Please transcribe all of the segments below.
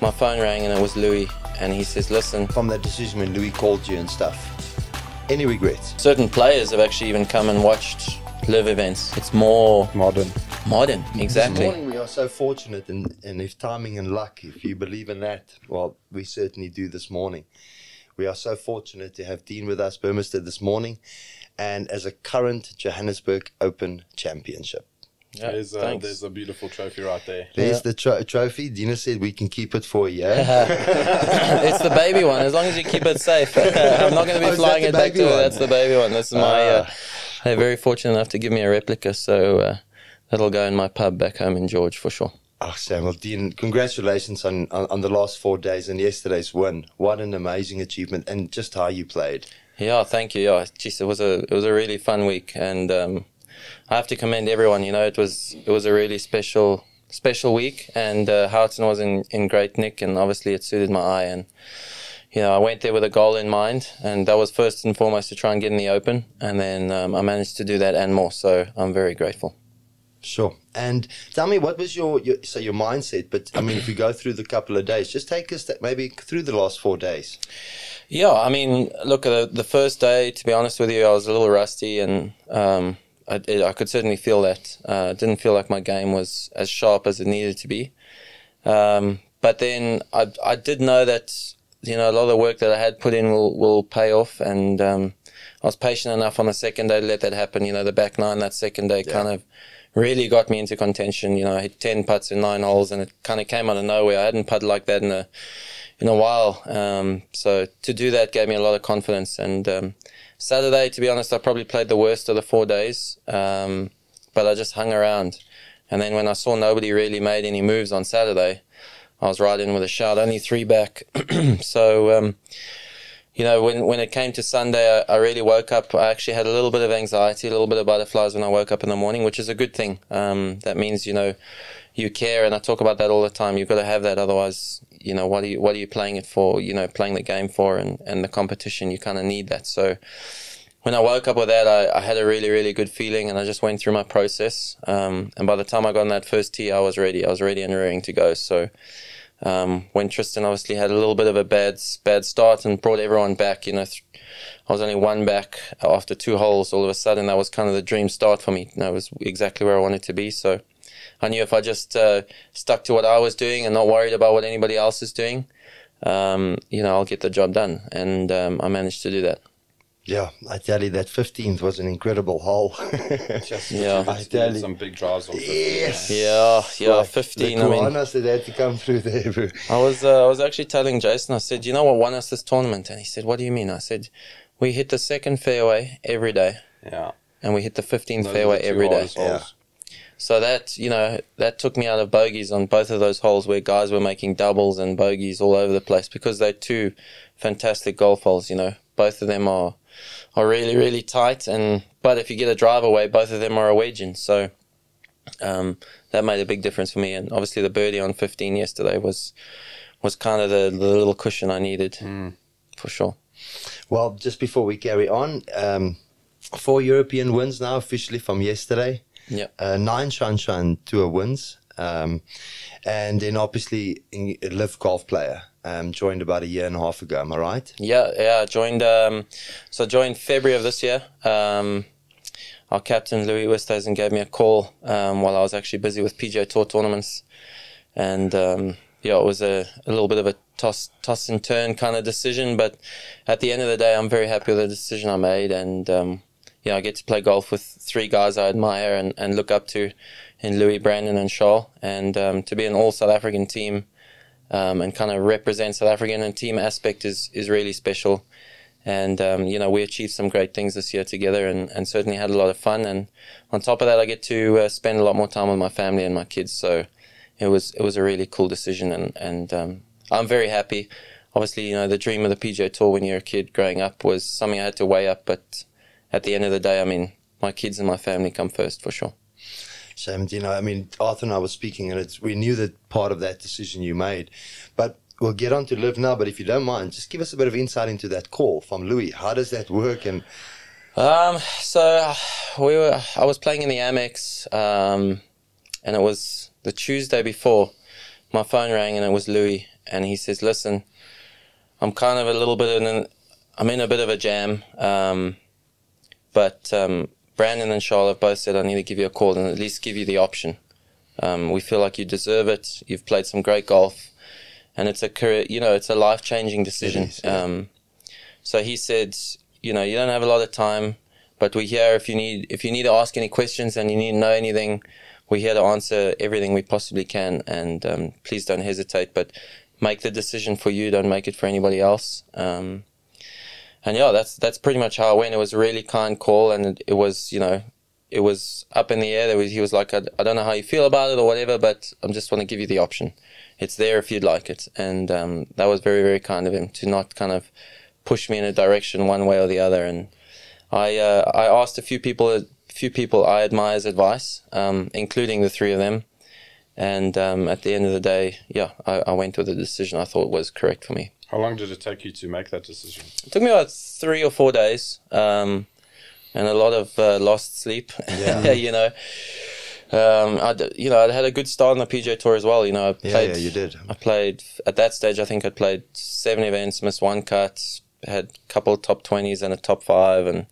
my phone rang and it was Louis, and he says, "Listen, From that decision when Louis called you and stuff, any regrets? certain players have actually even come and watched Liv events. It's more Modern. modern, exactly. This morning we are so fortunate, and, and if timing and luck, if you believe in that, well, we certainly do this morning. We are so fortunate to have Dean with us, Burmester, this morning, and as a current Johannesburg Open Championship. Yeah, There's, uh, thanks. there's a beautiful trophy right there. There's the tro- trophy. Dina said we can keep it for a year. it's the baby one. As long as you keep it safe, I'm not going to Oh, be is flying it the back to baby her. one? That's the baby one. That's my. Uh, Ah. they're very fortunate enough to give me a replica, so uh, that'll go in my pub back home in George for sure. Oh, Samuel, Dean, congratulations on, on, on the last four days and yesterday's win. What an amazing achievement, and just how you played. Yeah, thank you. Yeah, geez, it was a it was a really fun week, and um, I have to commend everyone. You know, it was it was a really special special week, and uh, Houghton was in, in great nick, and obviously it suited my eye. And you know, I went there with a goal in mind, and that was first and foremost to try and get in the open, and then um, I managed to do that and more. So I'm very grateful. Sure. And tell me, what was your, your so your mindset? But I mean, if you go through the couple of days, just take us that maybe through the last four days. Yeah, I mean, look, the, the first day, to be honest with you, I was a little rusty, and um, I, it, I could certainly feel that. Uh, it didn't feel like my game was as sharp as it needed to be. Um, but then I, I did know that you know a lot of the work that I had put in will, will pay off, and um, I was patient enough on the second day to let that happen. You know, the back nine that second day kind of really got me into contention. You know, I hit ten putts in nine holes, and it kind of came out of nowhere. I hadn't putted like that in a in a while. Um, so to do that gave me a lot of confidence. And um, Saturday, to be honest, I probably played the worst of the four days, um, but I just hung around. And then when I saw nobody really made any moves on Saturday, I was right in with a shout, only three back. so, um, you know, when, when it came to Sunday, I, I really woke up. I actually had a little bit of anxiety, a little bit of butterflies when I woke up in the morning, which is a good thing. Um, that means, you know, you care, and I talk about that all the time. You've got to have that, otherwise, you know, what are you what are you playing it for? You know, playing the game for, and and the competition. You kind of need that. So when I woke up with that, I, I had a really really good feeling, and I just went through my process. Um, and by the time I got on that first tee, I was ready. I was ready and raring to go. So. Um, when Tristan obviously had a little bit of a bad bad start and brought everyone back, you know, I was only one back after two holes. All of a sudden, that was kind of the dream start for me. That was exactly where I wanted to be. So, I knew if I just uh, stuck to what I was doing and not worried about what anybody else is doing, um, you know, I'll get the job done. And um, I managed to do that. Yeah, I tell you, that 15th was an incredible hole. Just Yeah. I tell you. some big drives on 15, Yes. Yeah, yeah, Like 15. The I mean, Kiwanis that had to come through there. bro. I was uh, I was actually telling Jason. I said, "You know what won us this tournament?" And he said, "What do you mean?" I said, "We hit the second fairway every day, Yeah. and we hit the 15th Those are fairway the every day." hardest holes. So that you know that took me out of bogeys on both of those holes where guys were making doubles and bogeys all over the place because they're two fantastic golf holes. You know, both of them are are really really tight, and but if you get a drive away, both of them are a wedge in. So um, that made a big difference for me, and obviously the birdie on 15 yesterday was was kind of the, the little cushion I needed for sure. Well, just before we carry on, um, four European wins now officially from yesterday. Yep. Uh, nine Sunshine Tour wins. Um, and then obviously a Liv golf player. Um, joined about a year and a half ago. Am I right? Yeah, yeah. I joined. Um, so I joined February of this year. Um, our captain Louis Oosthuizen gave me a call um, while I was actually busy with PGA Tour tournaments, and um, yeah, it was a, a little bit of a toss, toss and turn kind of decision. But at the end of the day, I'm very happy with the decision I made, and um, yeah, I get to play golf with three guys I admire and, and look up to, in Louis, Brandon, and Charl. and um, to be an all South African team um, and kind of represent South African and team aspect is is really special. And um, you know we achieved some great things this year together, and, and certainly had a lot of fun. And on top of that, I get to uh, spend a lot more time with my family and my kids. So it was it was a really cool decision, and and um, I'm very happy. Obviously, you know the dream of the PGA Tour when you're a kid growing up was something I had to weigh up. But at the end of the day, I mean, my kids and my family come first for sure. Sam, you know, I mean, Arthur and I were speaking, and it's we knew that part of that decision you made, but we'll get on to Liv now. But if you don't mind, just give us a bit of insight into that call from Louis. How does that work? And Um, so we were. I was playing in the Amex, um, and it was the Tuesday before, my phone rang and it was Louis, and he says, "Listen, I'm kind of a little bit in an, I'm in a bit of a jam, um, but um, Brandon and Charl both said I need to give you a call and at least give you the option. Um, we feel like you deserve it. You've played some great golf, and it's a career, you know, it's a life changing decision. is, yeah. um, so he said, you know, you don't have a lot of time, but we're here if you need if you need to ask any questions and you need to know anything. We're here to answer everything we possibly can, and um, please don't hesitate. But make the decision for you. Don't make it for anybody else. Um, and yeah, that's that's pretty much how it went. It was a really kind call, and it, was you know, it was up in the air. There was he was like, I, I don't know how you feel about it or whatever, but I'm just want to give you the option. It's there if you'd like it, and um, that was very very kind of him to not kind of push me in a direction one way or the other. And I uh, I asked a few people a few people I admire's advice, um, including the three of them. And um, at the end of the day, yeah, I, I went with the decision I thought was correct for me. How long did it take you to make that decision? It took me about three or four days, um, and a lot of uh, lost sleep. Yeah. you know, um, I you know I had a good start on the PJ Tour as well. You know, I Yeah, played. yeah, you did. I played at that stage. I think I played seven events, missed one cut, had a couple of top twenties and a top five, and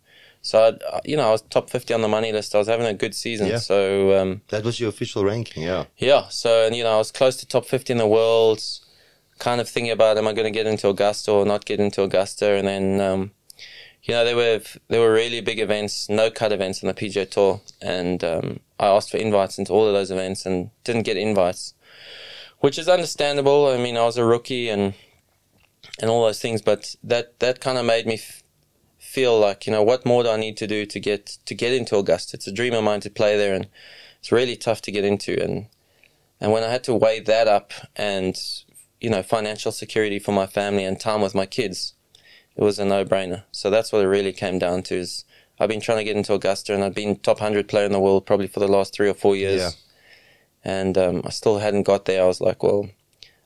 so I, you know I was top fifty on the money list. I was having a good season. Yeah. So um, That was your official ranking, yeah. yeah, so and you know I was close to top fifty in the world. Kind of thinking about am I going to get into Augusta or not get into Augusta, and then um, you know there were there were really big events, no cut events on the PGA Tour, and um, I asked for invites into all of those events and didn't get invites, which is understandable. I mean I was a rookie and and all those things, but that that kind of made me. Feel like you know what more do I need to do to get to get into Augusta? It's a dream of mine to play there, and it's really tough to get into. And and when I had to weigh that up and you know financial security for my family and time with my kids, it was a no-brainer. So that's what it really came down to. Is I've been trying to get into Augusta, and I've been top hundred player in the world probably for the last three or four years, Yeah. and um, I still hadn't got there. I was like, well.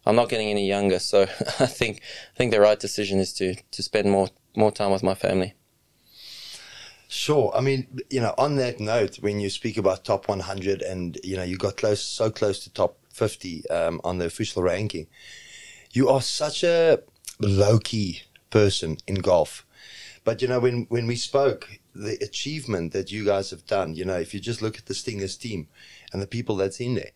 I'm not getting any younger, so I think I think the right decision is to to spend more more time with my family. Sure. I mean, you know, on that note, when you speak about top 100 and, you know, you got close, so close to top 50 um, on the official ranking, you are such a low key person in golf. But, you know, when, when we spoke, the achievement that you guys have done, you know, if you just look at the Stingers team and the people that's in there,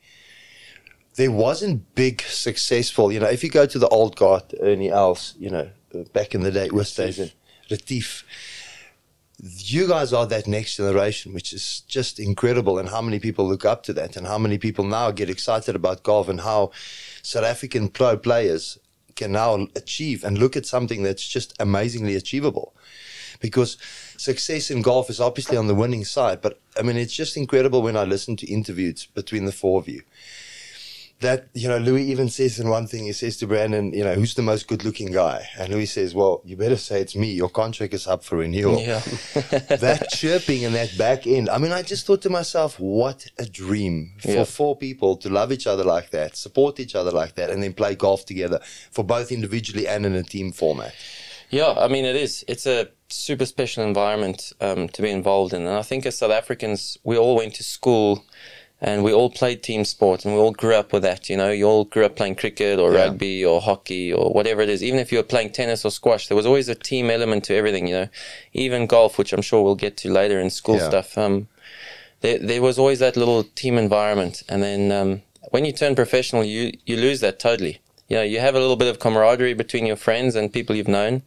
there wasn't big successful, you know, if you go to the old guard, Ernie Els, you know, back in the day, with Retief. Retief, you guys are that next generation, which is just incredible, and how many people look up to that, and how many people now get excited about golf, and how South African pro players can now achieve and look at something that's just amazingly achievable. Because success in golf is obviously on the winning side, but I mean, it's just incredible when I listen to interviews between the four of you that you know Louis even says in one thing he says to Brandon you know who's the most good looking guy and Louis says well you better say it's me your contract is up for renewal Yeah. that chirping and that back end I mean I just thought to myself what a dream for Yeah. four people to love each other like that support each other like that and then play golf together for both individually and in a team format Yeah, I mean, it is. It's a super special environment um, to be involved in. And I think as South Africans, we all went to school and we all played team sports and we all grew up with that. You know, you all grew up playing cricket or Yeah. rugby or hockey or whatever it is. Even if you were playing tennis or squash, there was always a team element to everything, you know. Even golf, which I'm sure we'll get to later in school Yeah. stuff. Um, there, there was always that little team environment. And then um, when you turn professional, you, you lose that totally. You know, you have a little bit of camaraderie between your friends and people you've known,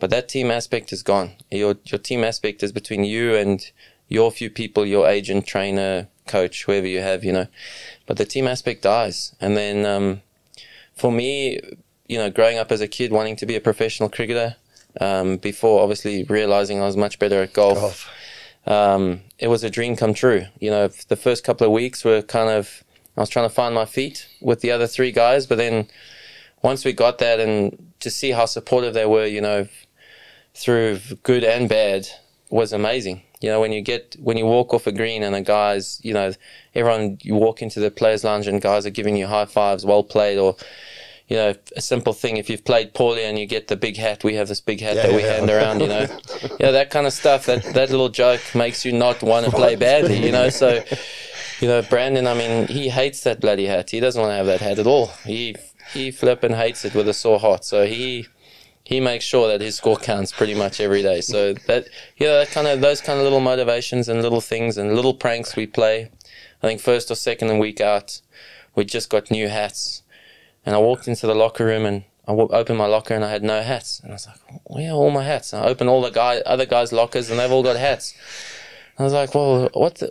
but that team aspect is gone. Your your team aspect is between you and your few people, your agent, trainer, coach, whoever you have, you know. But the team aspect dies. And then um, for me, you know, growing up as a kid wanting to be a professional cricketer, um, before obviously realizing I was much better at golf golf um, it was a dream come true. You know, the first couple of weeks were kind of, I was trying to find my feet with the other three guys, but then once we got that and to see how supportive they were, you know, through good and bad was amazing. You know, when you get, when you walk off a green and the guys, you know, everyone, you walk into the players lounge and guys are giving you high fives, well played, or, you know, a simple thing. If you've played poorly and you get the big hat, we have this big hat Yeah, that we yeah. hand around, you know, yeah, that kind of stuff. That that little joke makes you not want to play badly, you know. So you know, Brandon. I mean, he hates that bloody hat. He doesn't want to have that hat at all. He he flipping hates it with a sore heart. So he he makes sure that his score counts pretty much every day. So that you know, that kind of those kind of little motivations and little things and little pranks we play. I think first or second week out, we just got new hats, and I walked into the locker room and I opened my locker and I had no hats, and I was like, "Where are all my hats?" And I opened all the guy other guys' lockers and they've all got hats. I was like, "Well, what? The,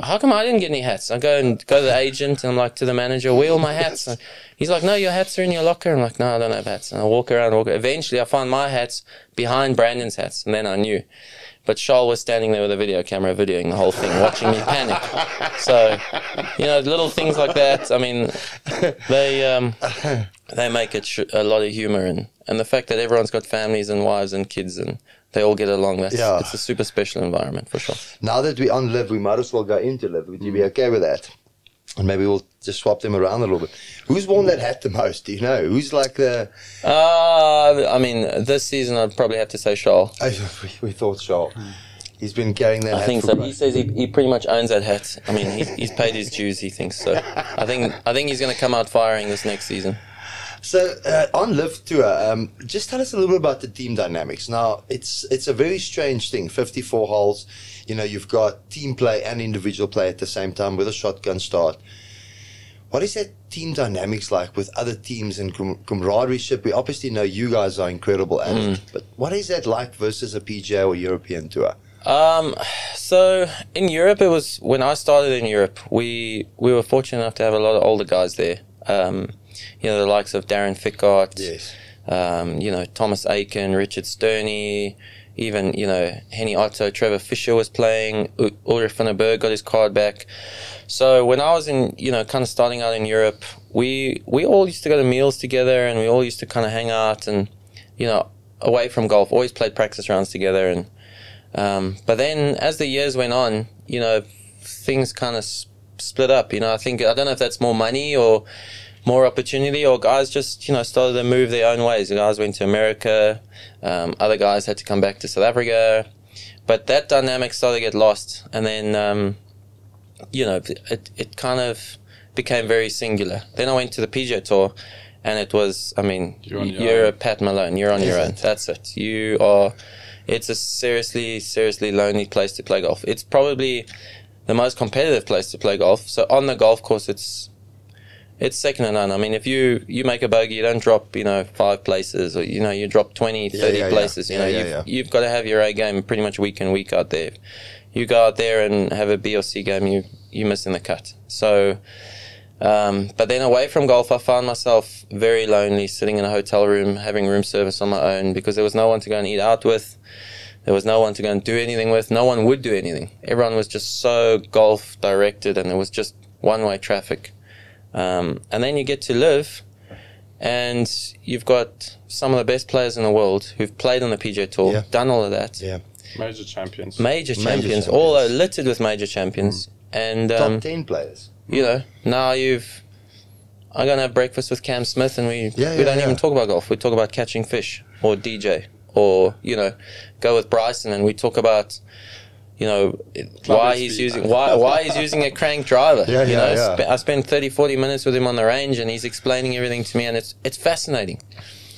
how come I didn't get any hats?" I go and go to the agent and I'm like to the manager, "Where are my hats?" And he's like, "No, your hats are in your locker." I'm like, "No, I don't have hats." And I walk around, walk. Eventually, I find my hats behind Brandon's hats, and then I knew. But Charl was standing there with a video camera videoing the whole thing, watching me panic. So, you know, little things like that. I mean, they um, they make it a lot of humor, and, and the fact that everyone's got families and wives and kids, and they all get along. That's Yeah. it's a super special environment for sure. Now that we're on Liv, we might as well go into Liv. Would you be okay with that? And maybe we'll just swap them around a little bit. Who's worn that hat the most? Do you know? Who's like the. Uh, I mean, this season I'd probably have to say Charl. I, we, thought Charl. He's been carrying that I hat think so. He says he, he pretty much owns that hat. I mean, he's, he's paid his dues. He thinks so. I think I think he's going to come out firing this next season. So uh, on Liv Tour, um, just tell us a little bit about the team dynamics. Now it's it's a very strange thing. Fifty four holes, you know, you've got team play and individual play at the same time with a shotgun start. What is that team dynamics like with other teams and com- camaraderie? We obviously know you guys are incredible at it, but what is that like versus a PGA or European tour? Um, so in Europe, it was when I started in Europe. We we were fortunate enough to have a lot of older guys there. Um, you know, the likes of Darren Fichardt, Yes. um, you know, Thomas Aiken, Richard Sterne, even, you know, Hennie Otto, Trevor Fisher was playing, U- Ulrich van den Berg got his card back. So when I was in, you know, kind of starting out in Europe, we, we all used to go to meals together and we all used to kind of hang out and, you know, away from golf, always played practice rounds together. And, um, but then as the years went on, you know, things kind of s- split up. You know, I think, I don't know if that's more money or, more opportunity, or guys just you know started to move their own ways. The guys went to America, um, other guys had to come back to South Africa, but that dynamic started to get lost, and then um, you know it it kind of became very singular. Then I went to the PGA Tour, and it was I mean You're you're a Pat Malone, you're on your own. That's it. You are. It's a seriously seriously lonely place to play golf. It's probably the most competitive place to play golf. So on the golf course, it's it's second to none. I mean, if you you make a bogey, you don't drop, you know, five places or, you know, you drop 20, 30 Yeah, yeah, yeah. places. You Yeah, know, yeah, you've, you've got to have your A game pretty much week in, week out there. You go out there and have a B or C game, you, you're missing the cut. So, um, but then away from golf, I found myself very lonely, sitting in a hotel room, having room service on my own because there was no one to go and eat out with. There was no one to go and do anything with. No one would do anything. Everyone was just so golf directed, and it was just one way traffic. Um, and then you get to Liv, and you've got some of the best players in the world who've played on the PGA Tour, Yeah. done all of that, Yeah. Major champions. major, Major champions, all are littered with major champions. And Top um, ten players. you know, now you've. I'm gonna have breakfast with Cam Smith, and we Yeah, we yeah, don't yeah. even talk about golf. We talk about catching fish or DJ, or you know, go with Bryson, and we talk about, you know, why he's speed. using why why he's using a Krank driver. Yeah, you yeah, know, yeah. Spe- I spent 30, 40 minutes with him on the range, and he's explaining everything to me, and it's it's fascinating.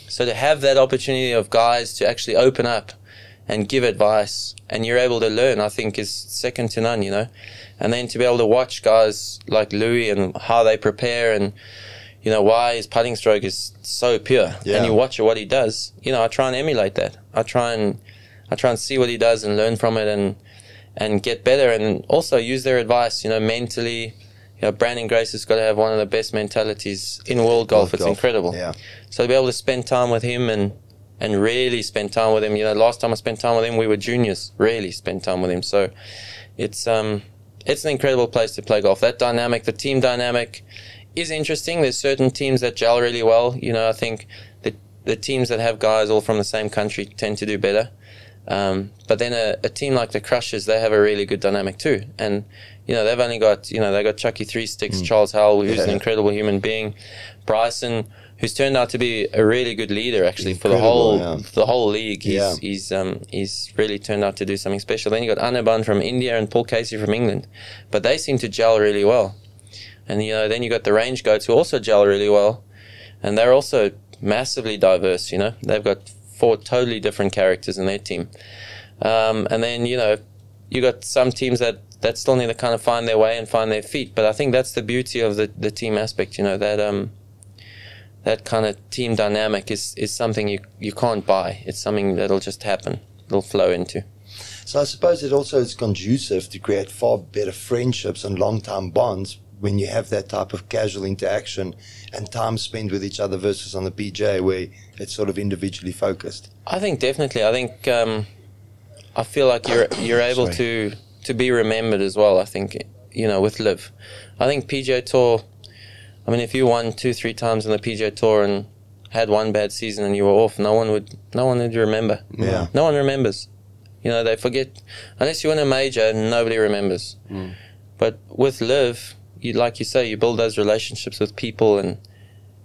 So to have that opportunity of guys to actually open up and give advice, and you're able to learn, I think is second to none. You know, and then to be able to watch guys like Louis and how they prepare and you know why his putting stroke is so pure Yeah. and you watch what he does you know i try and emulate that i try and i try and see what he does and learn from it and and get better and also use their advice you know mentally you know brandon grace has got to have one of the best mentalities in world golf it's golf. incredible Yeah. so to be able to spend time with him and and really spend time with him you know last time i spent time with him we were juniors really spent time with him so it's um it's an incredible place to play golf. That dynamic, the team dynamic, is interesting. There's certain teams that gel really well. You know, I think the the teams that have guys all from the same country tend to do better. Um, but then a, a team like the Crushers, they have a really good dynamic too. And, you know, they've only got, you know, they got Chucky Three Sticks, Charles Howell, who's an incredible human being, Bryson, who's turned out to be a really good leader actually for the whole yeah. the whole league. He's Yeah. he's um, he's really turned out to do something special. Then you got Anirban from India and Paul Casey from England, but they seem to gel really well. And you know, then you got the RangeGoats who also gel really well, and they're also massively diverse. You know, they've got four totally different characters in their team. Um, and then you know, you got some teams that that still need to kind of find their way and find their feet. But I think that's the beauty of the the team aspect. You know that um that kind of team dynamic is is something you you can't buy. It's something that'll just happen. It'll flow into. So I suppose it also is conducive to create far better friendships and long-term bonds when you have that type of casual interaction and time spent with each other versus on the PJ where it's sort of individually focused. I think definitely. I think um, I feel like you're you're able to to be remembered as well. I think you know with Liv, I think PJ Tour. I mean, if you won two three times on the PJ Tour and had one bad season and you were off, no one would no one would remember. Yeah. No one remembers. You know, they forget unless you win a major, nobody remembers. But with Liv, you like you say, you build those relationships with people and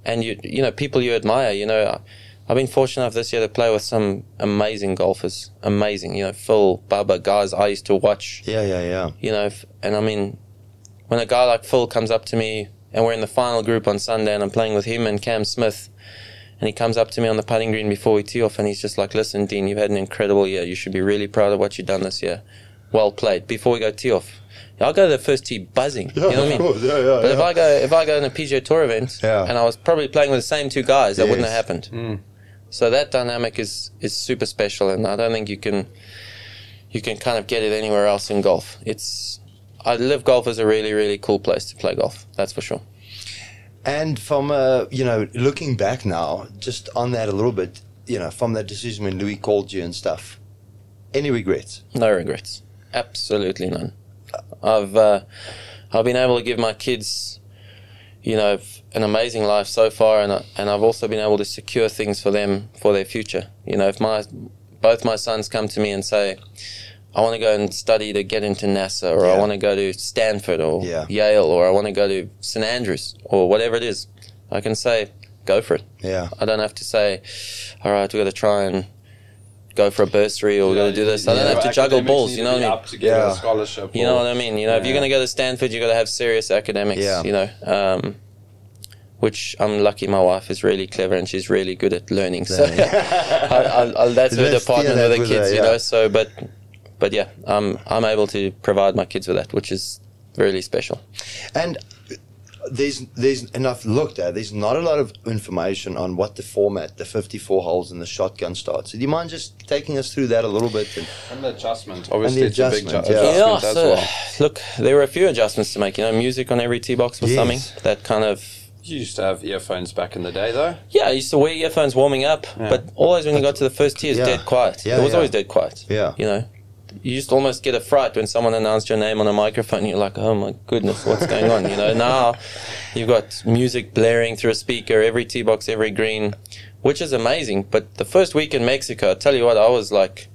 and you you know people you admire. You know, I've been fortunate enough this year to play with some amazing golfers. Amazing, you know, Phil, Bubba, guys I used to watch. Yeah, yeah, yeah. You know, and I mean, when a guy like Phil comes up to me and we're in the final group on Sunday and I'm playing with him and Cam Smith. And he comes up to me on the putting green before we tee off, and he's just like, "Listen, Dean, you've had an incredible year. You should be really proud of what you've done this year. Well played." Before we go tee off, I'll go to the first tee buzzing. you know what I mean? Yeah, yeah, But if I go if I go in a PGA Tour event Yeah. and I was probably playing with the same two guys, that wouldn't have happened. So that dynamic is is super special, and I don't think you can you can kind of get it anywhere else in golf. It's I Liv golf is a really really cool place to play golf. That's for sure. And from uh, you know, looking back now, just on that a little bit, you know, from that decision when Louis called you and stuff, any regrets? No regrets. Absolutely none. I've uh, I've been able to give my kids, you know, an amazing life so far, and I, and I've also been able to secure things for them for their future. You know, if my both my sons come to me and say, "I want to go and study to get into NASA," or "I want to go to Stanford or Yeah. Yale," or "I want to go to St Andrews," or whatever it is, I can say, "Go for it." Yeah. I don't have to say, "All right, we got to try and." Go for a bursary, or we got to do this. I don't have to juggle balls. You know what I mean? To get Yeah. a scholarship. You know what I mean? You know, if you're going to go to Stanford, you got to have serious academics. Yeah. You know, um, which I'm lucky. My wife is really clever and she's really good at learning. So I, I, I, that's her Let's steer department that with the with kids. her, You know, so but but yeah, um, I'm able to provide my kids with that, which is really special. And there's there's and I've looked at there's not a lot of information on what the format, the 54 holes and the shotgun starts. So do you mind just taking us through that a little bit? And, And the adjustment. Obviously, it's a big ju- adjustment, yeah. adjustment Yeah, as so well. look, there were a few adjustments to make. You know, music on every tee box was Yes. something that kind of You used to have earphones back in the day, though. Yeah, I used to wear earphones warming up, Yeah. but always when you got to the first tee, it's Yeah. dead quiet. Yeah, it was yeah. always dead quiet. Yeah. You know, you just almost get a fright when someone announced your name on a microphone. You're like, oh my goodness, what's going on? You know, now you've got music blaring through a speaker, every tee box, every green, which is amazing. But the first week in Mexico, I tell you what, I was like,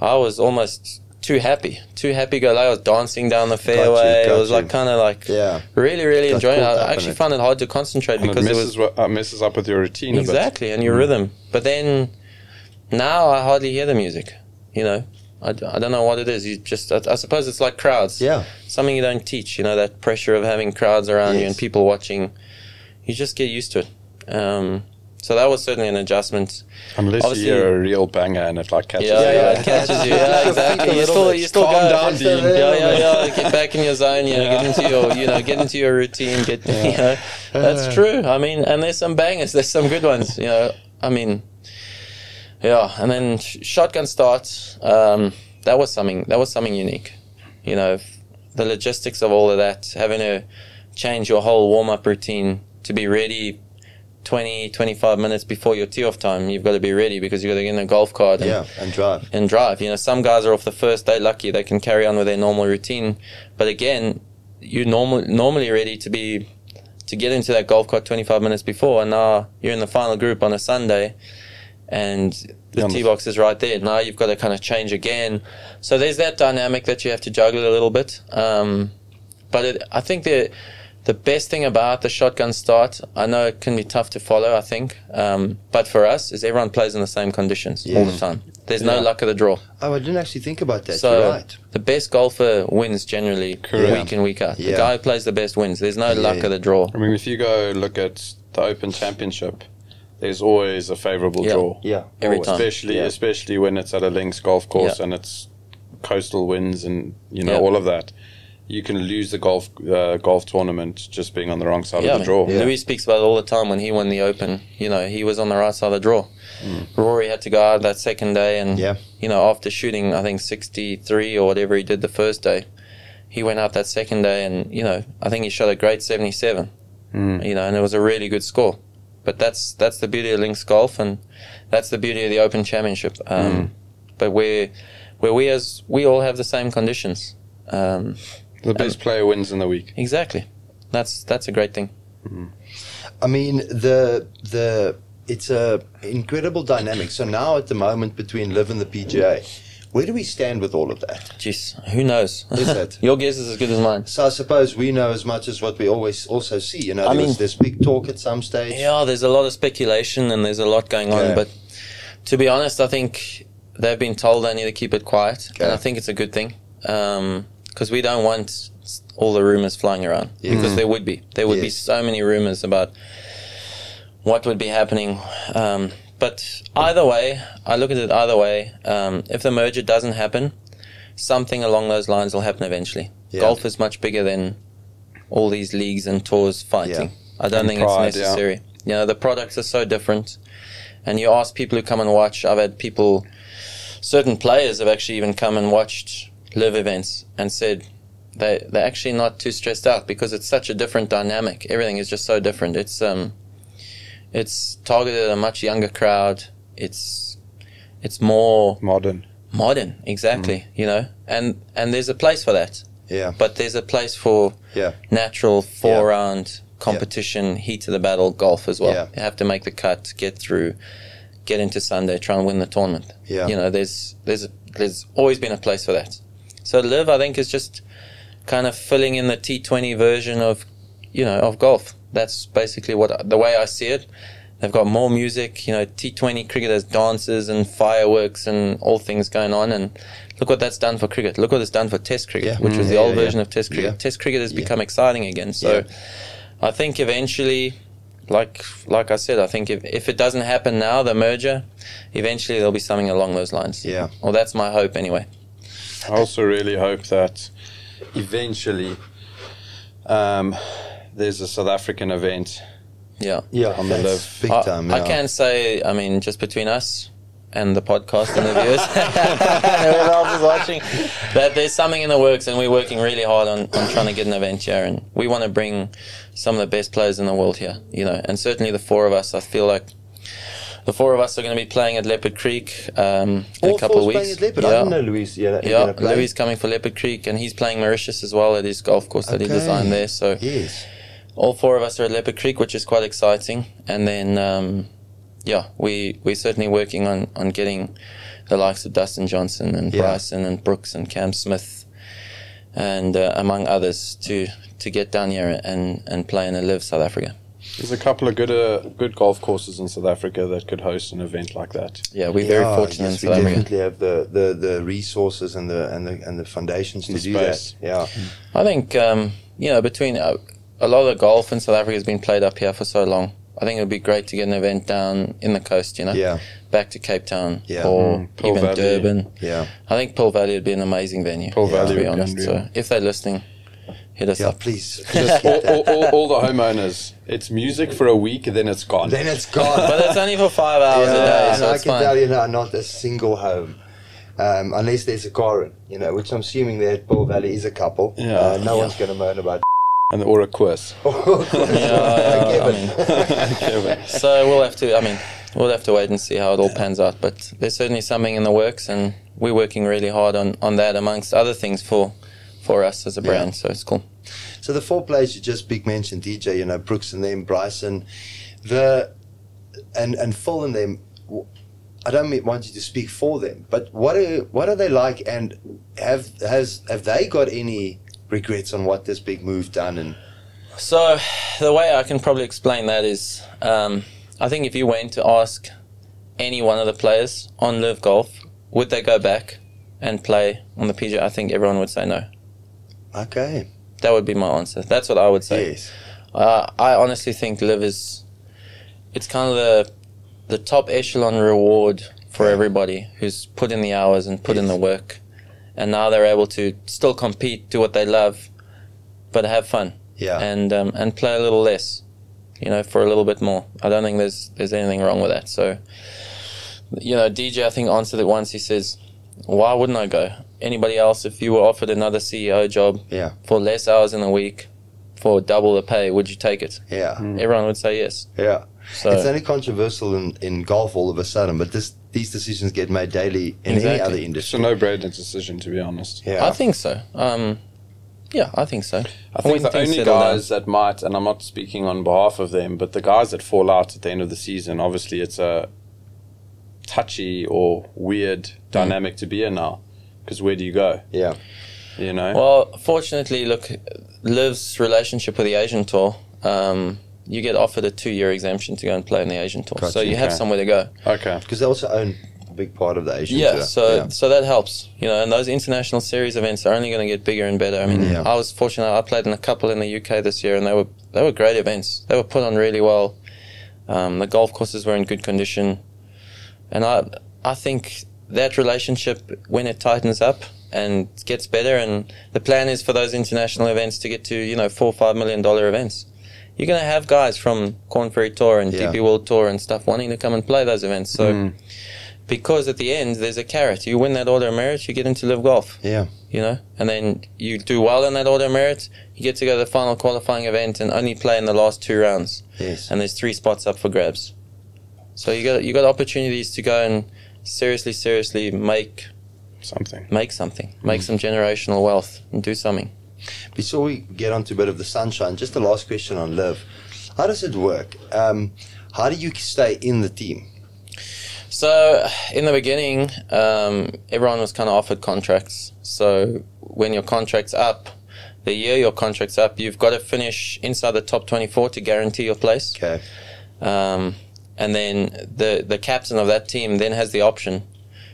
I was almost too happy, too happy go. Like I was dancing down the fairway. got it was you. like kind of like yeah. really, really Got enjoying it. I actually it. found it hard to concentrate And it because it was messes, uh, messes up with your routine exactly and your Mm. rhythm but then now i hardly hear the music you know i, d- I don't know what it is you just I, I suppose it's like crowds Yeah. something you don't teach you know that pressure of having crowds around you and people watching you just get used to it um, so that was certainly an adjustment a bit. Unless Obviously- you're a real banger and it like catches yeah, you. yeah, yeah, it catches you. Yeah, exactly. You still, you still Calm go. down, Dean. Yeah, yeah, yeah. Get back in your zone. You know, get into your, you know, get into your routine. Get, you know, that's true. I mean, and there's some bangers. There's some good ones. You know, I mean, yeah. And then sh- shotgun start. Um, that was something. That was something unique. You know, the logistics of all of that, having to change your whole warm up routine to be ready 20, 25 minutes before your tee off time. You've got to be ready because you've got to get in a golf cart and, Yeah. And drive. and drive. You know, some guys are off the first day lucky; they can carry on with their normal routine. But again, you're normal, normally ready to be to get into that golf cart 25 minutes before, and now you're in the final group on a Sunday, and the tee box is right there. Now you've got to kind of change again. So there's that dynamic that you have to juggle a little bit. Um, but it, I think the the best thing about the shotgun start, I know it can be tough to follow. I think, um, but for us, is everyone plays in the same conditions all the time. There's no luck of the draw. Oh, I didn't actually think about that. So You're right. the best golfer wins generally Correct. week in week out. The guy who plays the best wins. There's no Yeah, luck of the draw. I mean, if you go look at the Open Championship, there's always a favourable Yeah. draw. Yeah. Every Always. time. especially Yeah. especially when it's at a links golf course Yeah. and it's coastal winds and you know Yeah. all of that. You can lose the golf uh, golf tournament just being on the wrong side Yeah, of the draw. Yeah. Louis speaks about it all the time when he won the Open. You know, he was on the right side of the draw. Rory had to go out that second day, and Yeah. you know, after shooting, I think sixty-three or whatever he did the first day, he went out that second day, and you know, I think he shot a great seventy-seven. Mm. You know, and it was a really good score. But that's that's the beauty of links golf, and that's the beauty of the Open Championship. Um, But where where we as we all have the same conditions. Um, The best player wins in the week. exactly. That's that's a great thing. I mean the the it's a incredible dynamic. So now at the moment between Liv and the PGA, where do we stand with all of that? Jeez, who knows? Is it? Your guess is as good as mine. So I suppose we know as much as what we always also see. You know, I there mean- this big talk at some stage. Yeah, there's a lot of speculation and there's a lot going on. Okay. But to be honest, I think they've been told they need to keep it quiet, and I think it's a good thing because we don't want all the rumors flying around Yeah. because there would be there would be so many rumors about what would be happening. Um, but either way, I look at it either way. Um, if the merger doesn't happen, something along those lines will happen eventually. Yeah. Golf is much bigger than all these leagues and tours fighting. I don't And think pride, it's yeah. necessary. You know, the products are so different. And you ask people who come and watch, I've had people, certain players have actually even come and watched Liv events and said they, they're actually not too stressed out because it's such a different dynamic. Everything is just so different. It's, um, it's targeted at a much younger crowd. It's, it's more Modern. modern, exactly, mm. you know, and, and there's a place for that Yeah. but there's a place for Yeah. natural four round competition, heat of the battle golf as well. Yeah. You have to make the cut, get through, get into Sunday, try and win the tournament. Yeah. You know, there's there's there's always been a place for that. So Liv, I think, is just kind of filling in the T20 version of you know of golf. That's basically what the way I see it. They've got more music, you know, T20 cricket has dances and fireworks and all things going on. And look what that's done for cricket. Look what it's done for Test cricket, Yeah. which was Mm. the Yeah, old yeah, version of Test cricket. Yeah. Test cricket has Yeah. become exciting again. So Yeah. I think eventually, like like I said, I think if, if it doesn't happen now, the merger, eventually there'll be something along those lines. Yeah. Well, that's my hope anyway. I also really hope that eventually um, there's a South African event Yeah. Yeah. On the that's Liv. Big I, time. I yeah. can say, I mean, just between us and the podcast and the viewers, whoever else is watching, that there's something in the works, and we're working really hard on, on trying to get an event here, and we want to bring some of the best players in the world here, you know, and certainly the four of us. I feel like the four of us are going to be playing at Leopard Creek um, in All a couple of four's weeks. playing at Leopard. I Yeah. didn't know Louis. Yeah, Yeah, gonna. Louis coming for Leopard Creek, and he's playing Mauritius as well at his golf course that he designed there. So Yes. All four of us are at Leopard Creek, which is quite exciting. And then, um, yeah, we we're certainly working on on getting the likes of Dustin Johnson and Yeah. Bryson and Brooks and Cam Smith, and uh, among others to to get down here and and play in a Liv South Africa. There's a couple of good uh, good golf courses in South Africa that could host an event like that. Yeah, we're very fortunate yes, in we South Africa. definitely have the, the, the resources and the and the and the foundations to The do space. that. Yeah. I think um, you know between uh, a lot of golf in South Africa has been played up here for so long. I think it would be great to get an event down in the coast. You know, Yeah. back to Cape Town Yeah. or Mm, even Valley. Durban. Yeah. I think Pearl Valley would be an amazing venue. Paul to Valley be would be honest. So if they're listening, hit us Yeah, up. please. Just all, all, all, all the homeowners. It's music for a week, then it's gone. then it's gone. But it's only for five hours a day, Yeah, so I it's can fine. tell you now, not a single home. Um, unless there's a car in, you know, which I'm assuming there at Bull Valley is a couple. Yeah. Uh, no Yeah. one's going to moan about and or a quiz. yeah, I mean- Kevin. So we'll have to. I mean, we'll have to wait and see how it all pans out. But there's certainly something in the works, and we're working really hard on on that, amongst other things for for us as a brand. So it's cool. So the four players you just big mentioned, DJ, you know, Brooks and them, Bryson, the and and Phil and them. I don't mean, want you to speak for them, but what are what are they like, and have has have they got any regrets on what this big move done? And So the way I can probably explain that is, um, I think if you went to ask any one of the players on Liv Golf, would they go back and play on the PGA? I think everyone would say no. okay, That would be my answer. That's what I would say. yes, Uh, I honestly think Liv is, it's kind of the, the top echelon reward for Yeah. everybody who's put in the hours and put in the work, and now they're able to still compete, do what they love, but have fun yeah, and um, and play a little less, you know, for a little bit more. I don't think there's there's anything wrong with that. So, you know, DJ I think answered it once. He says, "Why wouldn't I go? Anybody else, if you were offered another CEO job Yeah. for less hours in a week, for double the pay, would you take it?" yeah, Everyone would say yes. yeah. So it's only controversial in, in golf all of a sudden, but this these decisions get made daily in any Exactly. other It's a no-brainer decision, to be honest. Yeah, I think so. Um, yeah, I think so. I think When the only settle down. guys that might, and I'm not speaking on behalf of them, but the guys that fall out at the end of the season, obviously it's a touchy or weird dynamic to be in now. Because where do you go? yeah, You know? Well, fortunately, look, Liv's relationship with the Asian Tour, um, you get offered a two-year exemption to go and play in the Asian Tour, so you have okay. somewhere to go. okay. because they also own a big part of the Asian Yeah, tour. so yeah. so that helps, you know. And those international series events are only going to get bigger and better. I mean, Yeah. I was fortunate; I played in a couple in the UK this year, and they were they were great events. They were put on really well. Um, the golf courses were in good condition, and I I think that relationship when it tightens up and gets better, and the plan is for those international events to get to you know four or five million dollar events. You're going to have guys from Korn Ferry Tour and Yeah. DP World Tour and stuff wanting to come and play those events. So Mm. because at the end there's a carrot. You win that order of merit, you get into Liv golf. Yeah. You know, and then you do well in that order of merit, you get to go to the final qualifying event and only play in the last two rounds. Yes. And there's three spots up for grabs. So you got you got opportunities to go and seriously, seriously make Something. make something, make some generational wealth, and do something. Before we get on to a bit of the sunshine, just the last question on Liv. How does it work? Um, how do you stay in the team? So in the beginning, um, everyone was kind of offered contracts. So when your contract's up, the year your contract's up, you've got to finish inside the top 24 to guarantee your place. Okay. Um, and then the the captain of that team then has the option.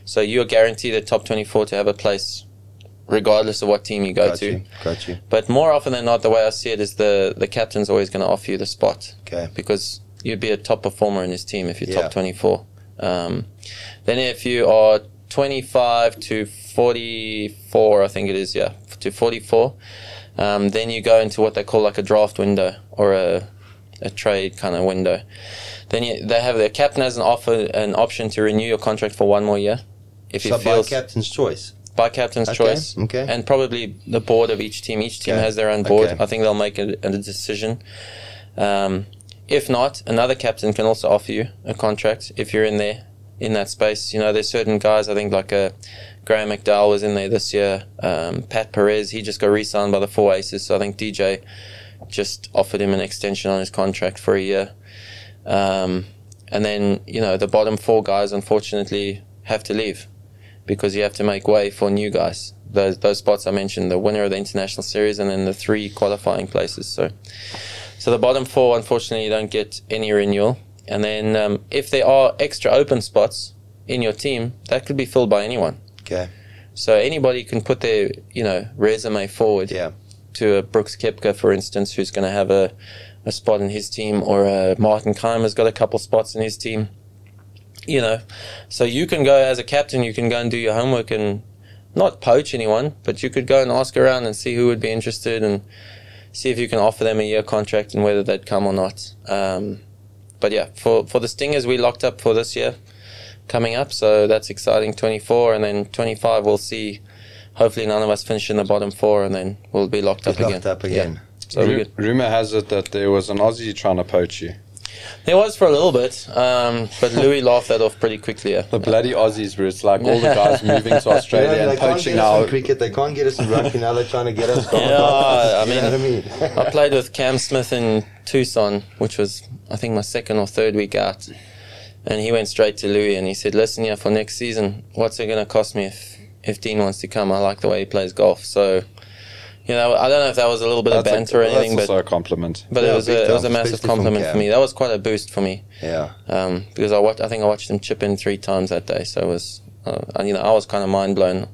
So you're guaranteed the top 24 to have a place, regardless of what team you go Got to. you. Got you. But more often than not, the way I see it is the the captain's always going to offer you the spot Okay. because you'd be a top performer in his team if you're Yeah. top 24. Um, then if you are 25 to 44, I think it is, yeah, to 44, um, then you go into what they call like a draft window or a, a trade kind of window. Then you, they have the captain has an offer, an option to renew your contract for one more year. If So by feels captain's choice. By captain's Okay, choice, okay. and probably the board of each team. Each team Okay, has their own board. okay. I think they'll make a, a decision. Um, if not, another captain can also offer you a contract if you're in there in that space. You know, there's certain guys. I think like uh, Graeme McDowell was in there this year. Um, Pat Perez, he just got re-signed by the Four Aces. So I think DJ just offered him an extension on his contract for a year. Um, and then you know the bottom four guys unfortunately have to leave because you have to make way for new guys. Those those spots I mentioned, the winner of the international series, and then the three qualifying places. So, so the bottom four, unfortunately, you don't get any renewal. And then um, if there are extra open spots in your team, that could be filled by anyone. Okay. So anybody can put their you know resume forward Yeah. to a Brooks Koepka, for instance, who's going to have a, a spot in his team, or a Martin Kaymer's got a couple spots in his team. You know, so you can go as a captain, you can go and do your homework and not poach anyone, but you could go and ask around and see who would be interested and see if you can offer them a year contract and whether they'd come or not. Um, but yeah, for, for the Stingers, we locked up for this year coming up, so that's exciting. 24 and then 25, we'll see. Hopefully, none of us finish in the bottom four, and then we'll be locked up Get again. locked up again. So we're Ru- good. rumor has it that there was an Aussie trying to poach you. There was for a little bit, um, but Louis laughed that off pretty quickly. Yeah. The bloody Aussies, where it's like all the guys moving to Australia Yeah, and they can't poaching get our. cricket. They can't get us in rugby. Now they're trying to get us. Gone. Yeah, I you know what I mean. I played with Cam Smith in Tucson, which was I think my second or third week out, and he went straight to Louis and he said, "Listen, yeah, for next season, what's it going to cost me if if Dean wants to come? I like the way he plays golf." So, you know, I don't know if that was a little bit of That's, banter a, or anything, that's but also a compliment. but Yeah, it was a, it was a massive compliment for me. That was quite a boost for me Yeah. um, because I watched, I think I watched him chip in three times that day. So it was, uh, and, you know, I was kind of mind blown.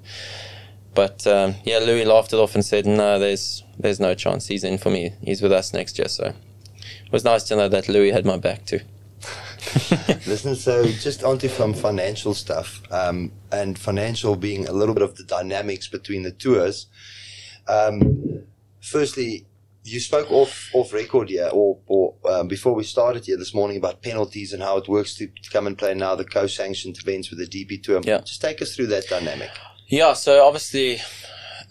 But um, yeah, Louis laughed it off and said, "No, there's there's no chance. He's in for me. He's with us next year." So it was nice to know that Louis had my back too. Listen, so just onto some financial stuff, um, and financial being a little bit of the dynamics between the tours. Um, firstly, you spoke off off record here, or or um, before we started here this morning about penalties and how it works to, to come and play now the co-sanctioned events with the DP tour. Yeah. Just take us through that dynamic. Yeah, so obviously,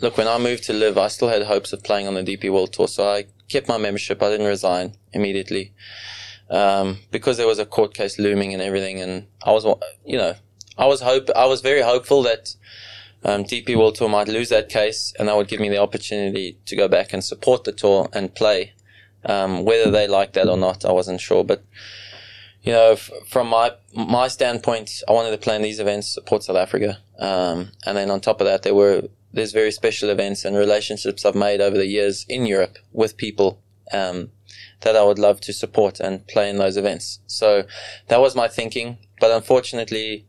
look, when I moved to Liv, I still had hopes of playing on the DP World Tour, so I kept my membership. I didn't resign immediately um, because there was a court case looming and everything, and I was, you know, I was hope, I was very hopeful that um, DP World Tour might lose that case, and that would give me the opportunity to go back and support the tour and play. Um, whether they liked that or not, I wasn't sure, but you know, f- from my my standpoint, I wanted to play in these events, support South Africa, um, and then on top of that, there were there's very special events and relationships I've made over the years in Europe with people um, that I would love to support and play in those events. So that was my thinking, but unfortunately,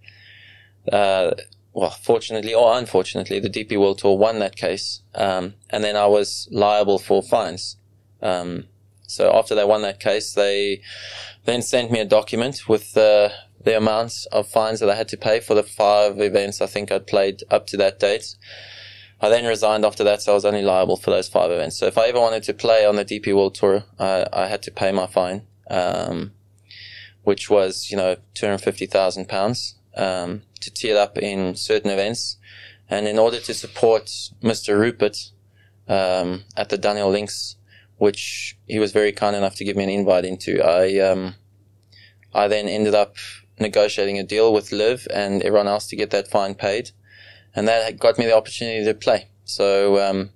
uh, well, fortunately or unfortunately, the DP World Tour won that case, um, and then I was liable for fines. Um, so after they won that case, they then sent me a document with uh, the amounts of fines that I had to pay for the five events I think I'd played up to that date. I then resigned after that, so I was only liable for those five events. So if I ever wanted to play on the DP World Tour, I, I had to pay my fine, um, which was you know two hundred fifty thousand pounds um, to tear up in certain events, and in order to support Mr. Rupert um, at the Dunhill Links which he was very kind enough to give me an invite into. I um, I then ended up negotiating a deal with Liv and everyone else to get that fine paid, and that got me the opportunity to play. So um,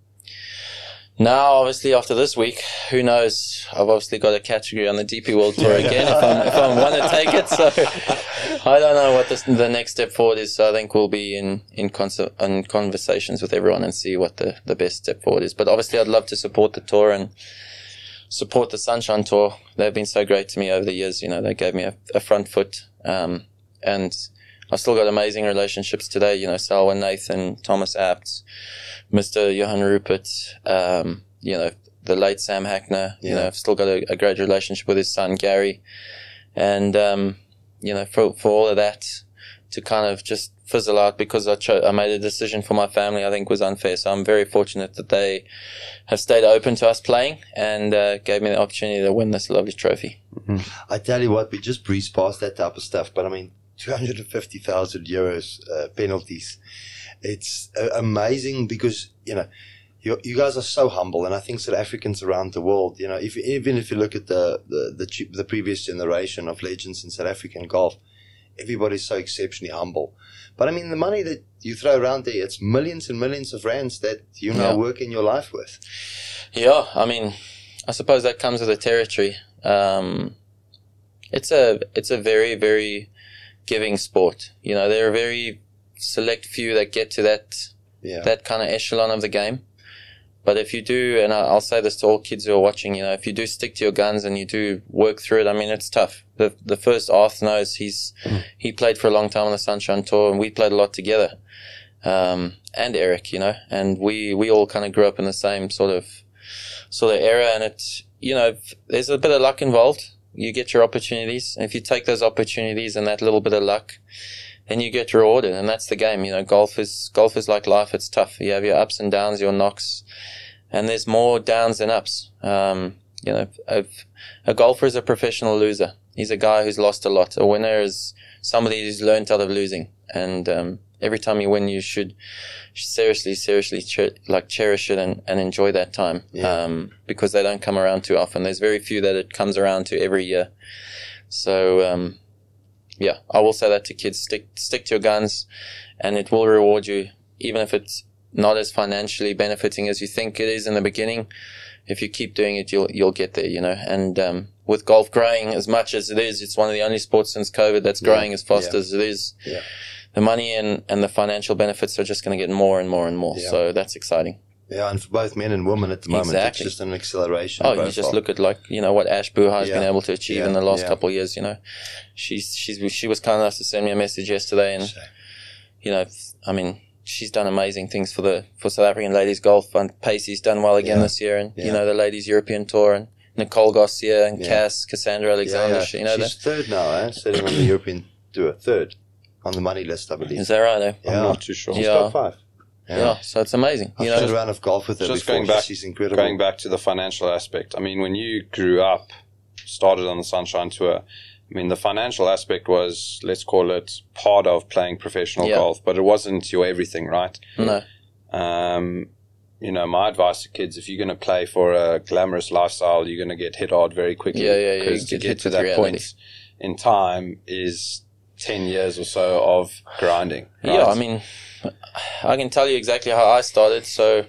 now, obviously, after this week, who knows? I've obviously got a category on the DP World Tour again if I'm if I want to take it. So I don't know what this, the next step forward is. So I think we'll be in in, conser- in conversations with everyone and see what the, the best step forward is. But obviously, I'd love to support the tour and support the Sunshine Tour. They've been so great to me over the years. You know, they gave me a, a front foot, um, and I've still got amazing relationships today. You know, Selwyn Nathan, Thomas Abt, Mr. Johann Rupert, um, you know, the late Sam Hackner. You know, I've still got a, a great relationship with his son Gary, and um, you know, for for all of that to kind of just fizzle out because I cho- I made a decision for my family, I think was unfair. So I'm very fortunate that they have stayed open to us playing and uh, gave me the opportunity to win this lovely trophy. I tell you what, we just breezed past that type of stuff, but I mean, 250,000 euros uh, penalties. It's uh, amazing because, you know, you, you guys are so humble, and I think South Africans around the world, you know, if even if you look at the the the, the previous generation of legends in South African golf, everybody's so exceptionally humble. But I mean, the money that you throw around there, it's millions and millions of rands that you now Yeah. work in your life with. Yeah, I mean, I suppose that comes with the territory. Um, it's a it's a very very giving sport. You know, there are very select few that get to that Yeah. that kind of echelon of the game. But if you do, and I'll say this to all kids who are watching, you know, if you do stick to your guns and you do work through it, I mean, it's tough. The the first Arth knows he's he played for a long time on the Sunshine Tour, and we played a lot together. Um, and Eric, you know, and we we all kind of grew up in the same sort of sort of era, and it's you know, there's a bit of luck involved. You get your opportunities, and if you take those opportunities and that little bit of luck, then you get rewarded, and that's the game. You know, golf is golf is like life. It's tough. You have your ups and downs, your knocks, and there's more downs than ups. Um, you know, a, a golfer is a professional loser. He's a guy who's lost a lot. A winner is somebody who's learned out of losing, and um, every time you win, you should seriously, seriously cher- like cherish it and, and enjoy that time Yeah. um, because they don't come around too often. There's very few that it comes around to every year. So um, yeah, I will say that to kids: stick stick to your guns, and it will reward you, even if it's not as financially benefiting as you think it is in the beginning. if you keep doing it, you'll you'll get there. You know, and um, with golf growing as much as it is, it's one of the only sports since COVID that's growing as fast yeah. as it is. Yeah. The money and, and the financial benefits are just going to get more and more and more. Yeah. So that's exciting. Yeah, and for both men and women at the moment, Exactly. it's just an acceleration. Oh, you just look at like you know what Ash Buhai has been able to achieve Yeah. in the last Yeah. couple of years. You know, she's she's she was kind enough to send me a message yesterday, and So, you know, I mean, she's done amazing things for the for South African ladies golf. And Pacey's done well again Yeah. this year, and Yeah. you know the ladies European tour and Nicole Garcia and Yeah. Cass Cassandra Alexander. yeah, she- You know she's third now, eh? sitting on the European tour, third on the money list, I believe. is that right? Eh? I'm Yeah. not too sure. She's Yeah. top five. Yeah. so it's amazing. I've You played know, a round of golf with her Just going back- she's incredible. Going back to the financial aspect, I mean, when you grew up, started on the Sunshine Tour, I mean, the financial aspect was, let's call it, part of playing professional Yeah. golf, but it wasn't your everything, right? no, Um, you know, my advice to kids: if you're going to play for a glamorous lifestyle, you're going to get hit hard very quickly. Yeah, yeah, yeah, Because to get get to that reality. point in time is ten years or so of grinding. Yeah. I mean, I can tell you exactly how I started. So,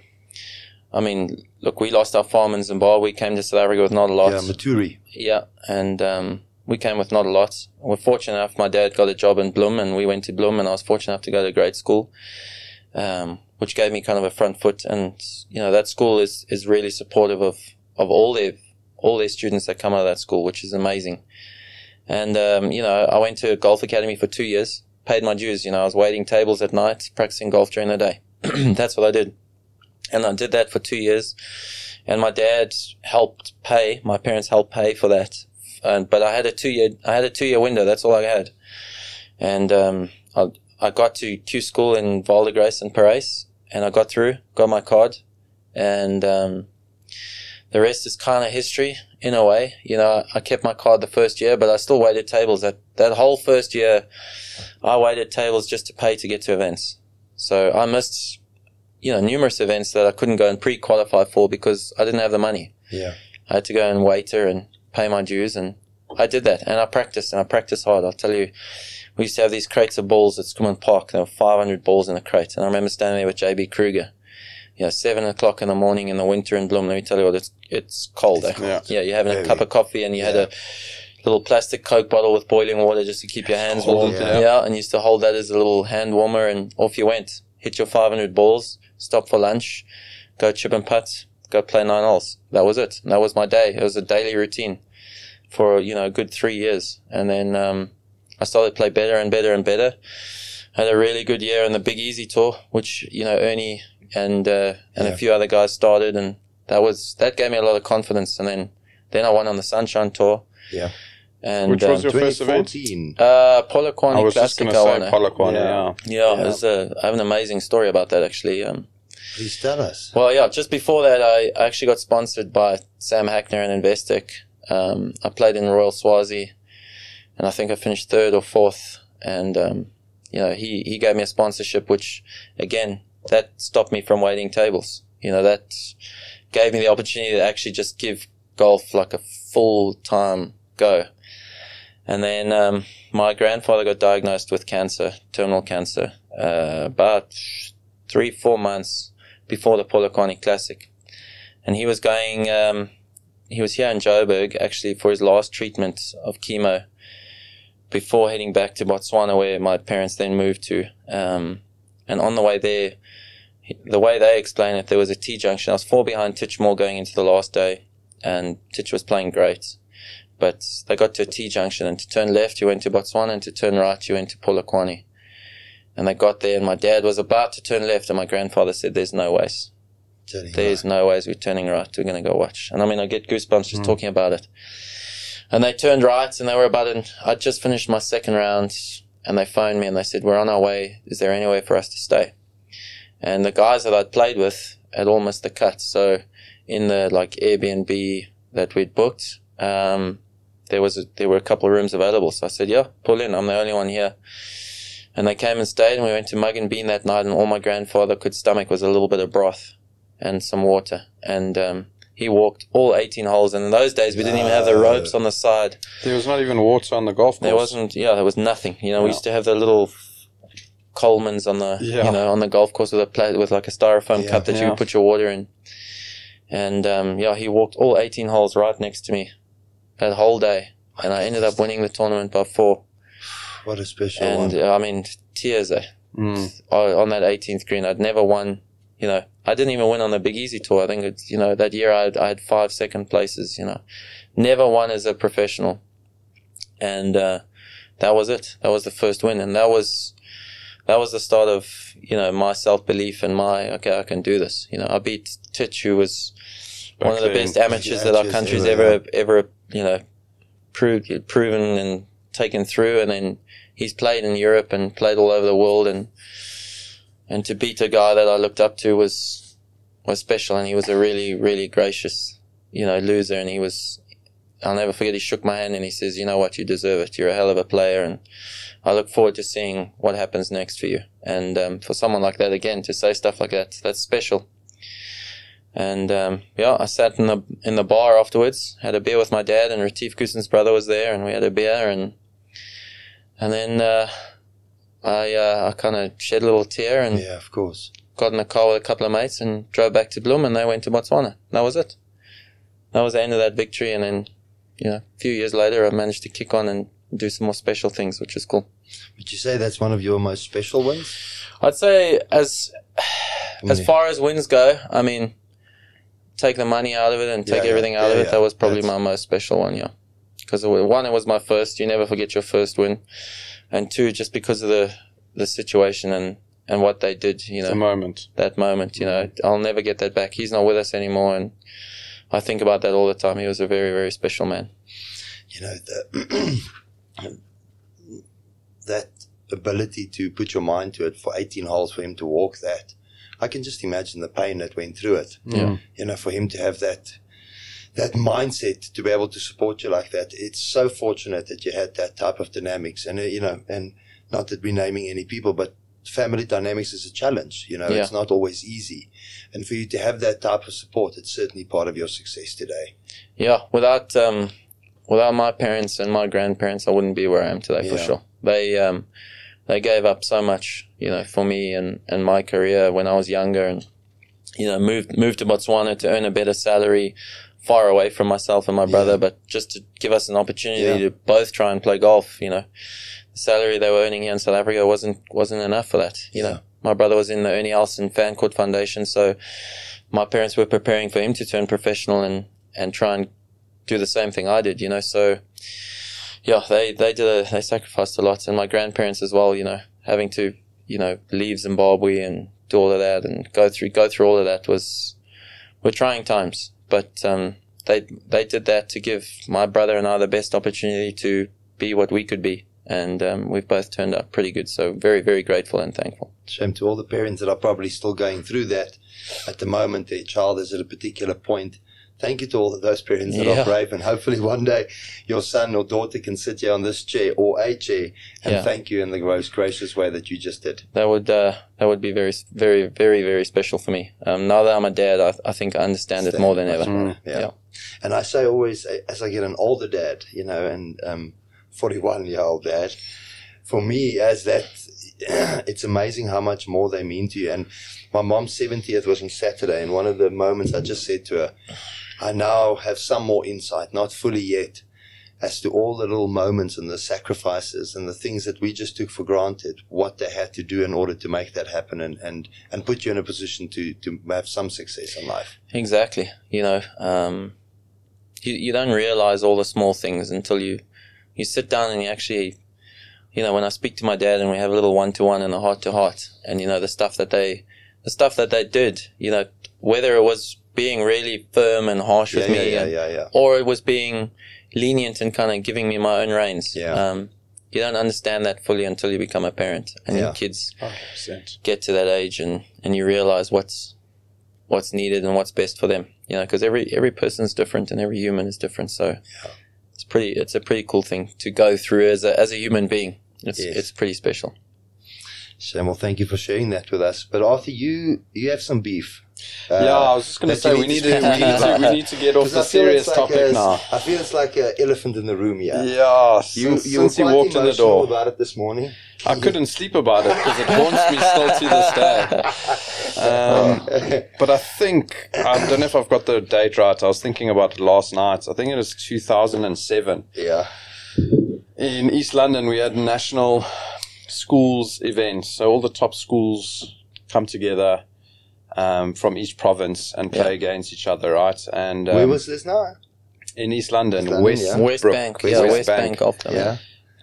I mean, look, we lost our farm in Zimbabwe. We came to South Africa with not a lot. yeah, Maturi. Yeah, and um, we came with not a lot. We're fortunate enough. My dad got a job in Bloem, and we went to Bloem, and I was fortunate enough to go to grade school, um, which gave me kind of a front foot. And you know, that school is is really supportive of of all their all their students that come out of that school, which is amazing. And um, you know, I went to a golf academy for two years, paid my dues. You know, I was waiting tables at night, practicing golf during the day. That's what I did, and I did that for two years. And my dad helped pay. My parents helped pay for that and but I had a two year I had a two year window. That's all I had, and um, I I got to Q school in Vaal de Grace and Parys, and I got through, got my card, and um, the rest is kind of history in a way. You know, I kept my card the first year, but I still waited tables. That that whole first year, I waited tables just to pay to get to events. So I missed. You know, numerous events that I couldn't go and pre-qualify for because I didn't have the money. Yeah. I had to go and waiter and pay my dues, and I did that. And I practiced, and I practiced hard. I'll tell you, we used to have these crates of balls at Schoeman Park. There were 500 balls in a crate, and I remember standing there with JB Kruger. You know, seven o'clock in the morning in the winter in Bloem. Let me tell you what, it's it's cold. Yeah. yeah. You're having a cup of coffee, and you had a little plastic Coke bottle with boiling water just to keep your hands warm. Yeah. yeah. and you used to hold that as a little hand warmer, and off you went. Hit your 500 balls, stop for lunch, go chip and putt, go play nine holes. That was it. And that was my day. It was a daily routine for you know a good three years, and then um, I started to play better and better and better. Had a really good year in the Big Easy Tour, which you know Ernie and uh, and Yeah. a few other guys started, and that was that gave me a lot of confidence. And then then I won on the Sunshine Tour. Yeah. And Which was um, your first event? uh, Polokwane I was just Classic. going to say? Polokwane, Yeah. yeah. Yeah, Yeah. It's a, I have an amazing story about that actually. Um, Please tell us. well, yeah, just before that, I I actually got sponsored by Sam Hackner and Investec. Um, I played in Royal Swazi, and I think I finished third or fourth. And um, you know, he he gave me a sponsorship, which again that stopped me from waiting tables. You know, that gave me the opportunity to actually just give golf like a full time go. And then um, my grandfather got diagnosed with cancer, terminal cancer, uh, about three four months before the Polokwane Classic, and he was going. Um, he was here in Joburg actually for his last treatment of chemo before heading back to Botswana, where my parents then moved to. Um, and on the way there, he- the way they explain it, there was a T junction. I was four behind Titch Moore going into the last day, and Titch was playing great. But they got to a T junction, and to turn left, you went to Botswana, and to turn right, you went to Polokwane. And they got there, and my dad was about to turn left, and my grandfather said, "There's no ways. Turning There's right. no ways we're turning right. We're going to go watch." And I mean, I get goosebumps just hmm. talking about it. And they turned right, and they were about an. I'd just finished my second round, and they phoned me and they said, "We're on our way. Is there any way for us to stay?" And the guys that I'd played with had missed the cut. So, in the like Airbnb that we'd booked, um, there was a, there were a couple of rooms available. So I said, "Yeah, pull in. I'm the only one here." And they came and stayed, and we went to Mug and Bean that night, and all my grandfather could stomach was a little bit of broth and some water. And um, he walked all 18 holes, and in those days we didn't even have the ropes on the side. There was not even water on the golf course. There wasn't, yeah, there was nothing. You know, we used to have the little Coleman's on the, Yeah. you know, on the golf course with a pla- with like a styrofoam Yeah. cup that you Yeah. would put your water in. and um, yeah, he walked all 18 holes right next to me that whole day, and I ended up winning the tournament by four. What a special And one. uh, I mean, tears eh? Mm. on on that 18th green. I'd never won. You know, I didn't even win on the Big Easy tour. I think it's you know that year I had, I had five second places. You know, never won as a professional, and uh, that was it. That was the first win, and that was that was the start of you know my self belief and my okay I can do this. You know, I beat Titch, who was one of the best amateurs that our country's ever, ever ever you know proved proven and taken through, and then he's played in Europe and played all over the world, and and to beat a guy that I looked up to was was special, and he was a really really gracious you know loser, and he was. I'll never forget. He shook my hand and he says, "You know what? You deserve it. You're a hell of a player, and I look forward to seeing what happens next for you." And um, for someone like that, again, to say stuff like that, that's special. And um, yeah, I sat in the in the bar afterwards, had a beer with my dad, and Retief Goosen's brother was there, and we had a beer, and and then uh, I uh, I kind of shed a little tear and Yeah, of course. got in a car with a couple of mates and drove back to Bloem, and they went to Botswana. That was it. That was the end of that victory, and then you know, a few years later, I managed to kick on and do some more special things, which is cool. Would you say that's one of your most special wins? I'd say as as Yeah. far as wins go, I mean, take the money out of it and take Yeah, yeah, everything out yeah, of it. yeah. That was probably That's- my most special one, yeah. Because one, it was my first. You never forget your first win, and two, just because of the the situation and and what they did. You know, a moment. that moment. You know, I'll never get that back. He's not with us anymore, and I think about that all the time. He was a very very special man. you know the, that ability to put your mind to it for 18 holes for him to walk that i can just imagine the pain that went through it Yeah. you know for him to have that that mindset to be able to support you like that it's so fortunate that you had that type of dynamics and uh, you know and not that we're naming any people but family dynamics is a challenge you know Yeah. it's not always easy and for you to have that type of support it's certainly part of your success today Yeah, without um, without my parents and my grandparents, I wouldn't be where I am today for sure. They um, they gave up so much, you know, for me and, and my career when I was younger, and you know, moved moved to Botswana to earn a better salary, far away from myself and my brother, but just to give us an opportunity Yeah. to both try and play golf. You know, the salary they were earning here in South Africa wasn't wasn't enough for that. You know, my brother was in the Ernie Els and Fancourt Foundation, so my parents were preparing for him to turn professional and and try and do the same thing I did, you know. So, yeah, they they did a, they sacrificed a lot, and my grandparents as well, you know, having to you know leave Zimbabwe and do all of that and go through go through all of that was were trying times, but um, they they did that to give my brother and I the best opportunity to be what we could be, and um, we've both turned out pretty good. So very very grateful and thankful. shame to all the parents that are probably still going through that at the moment. Their child is at a particular point. Thank you to all of those parents that Yeah. are brave, and hopefully one day your son or daughter can sit here on this chair or a chair and Yeah. thank you in the most gracious way that you just did. That would uh, that would be very very very very special for me. Um, now that I'm a dad, I, I think I understand it more than ever. more, Yeah. Yeah. And I say always, as I get an older dad, you know, and um, 41 year old dad, for me, as that, it's amazing how much more they mean to you. And my mom's 70th was on Saturday, and one of the moments I just said to her, I now have some more insight, not fully yet, as to all the little moments and the sacrifices and the things that we just took for granted, what they had to do in order to make that happen and, and, and put you in a position to, to have some success in life. Exactly. You know, um, you you don't realize all the small things until you you sit down and you actually, you know, when I speak to my dad and we have a little one to one and a heart to heart, and you know the stuff that they the stuff that they did, you know, whether it was being really firm and harsh with yeah, me, yeah, and- yeah, yeah. or it was being lenient and kind of giving me my own reins. Yeah. Um, you don't understand that fully until you become a parent and Yeah. your kids 100%. get to that age and, and you realize what's what's needed and what's best for them. You know, because every every person's different and every human is different. So it's pretty it's a pretty cool thing to go through as a as a human being. It's Yes. it's pretty special. Sam, well, thank you for sharing that with us. But Arthur, you you have some beef Uh, yeah, I was just going to say we need to, we need to we need to get off the serious like topic a- now. I feel it's like an elephant in the room here. Yeah, You, since, you since he walked in the door, about it this morning. I couldn't sleep about it because it haunts me still to this day. Um, but I think I don't know if I've got the date right. I was thinking about it last night. I think it was 2007 Yeah. in East London. We had national schools event, so all the top schools come together um, from each province and play Yeah. against each other, right? And um, Where was this now? in East London, East London, West yeah. West Brook, Bank, West yeah, Bank. West Bank after. Yeah.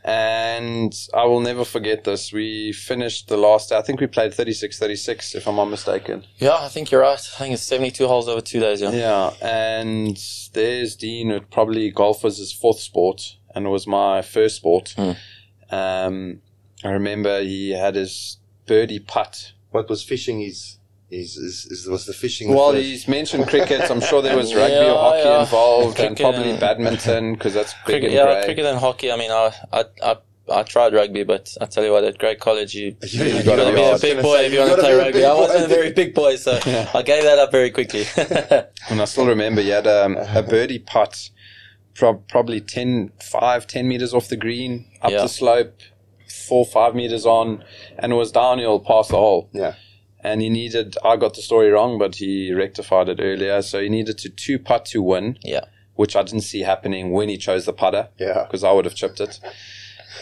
And I will never forget this. We finished the last, I think we played 36 36, if I'm not mistaken. Yeah, I think you're right. I think it's 72 holes over two days. Yeah. Yeah. And there's Dean, who probably golf was his fourth sport, and it was my first sport. Hmm. Um, I remember he had his birdie putt. What was fishing? Is is is, is was the fishing? Well, first? he's mentioned cricket. I'm sure there was rugby Yeah, or hockey yeah. involved, and probably and- badminton because that's big Cricket, and yeah, grey. cricket and hockey. I mean, I, I, I, I tried rugby, but I tell you what, at Grey College, you You- you you got to be be- I a was big boy say, if you you want to play rugby. I wasn't a very big boy, so I gave that up very quickly. And I still remember he had um, a birdie putt, prob- probably 10, 5, 10 meters off the green, up Yeah. the slope, four, five meters on, and it was downhill past the hole. yeah. And he needed, I got the story wrong, but he rectified it earlier. So he needed to two putt to win, yeah, which I didn't see happening when he chose the putter, Yeah. because I would have chipped it.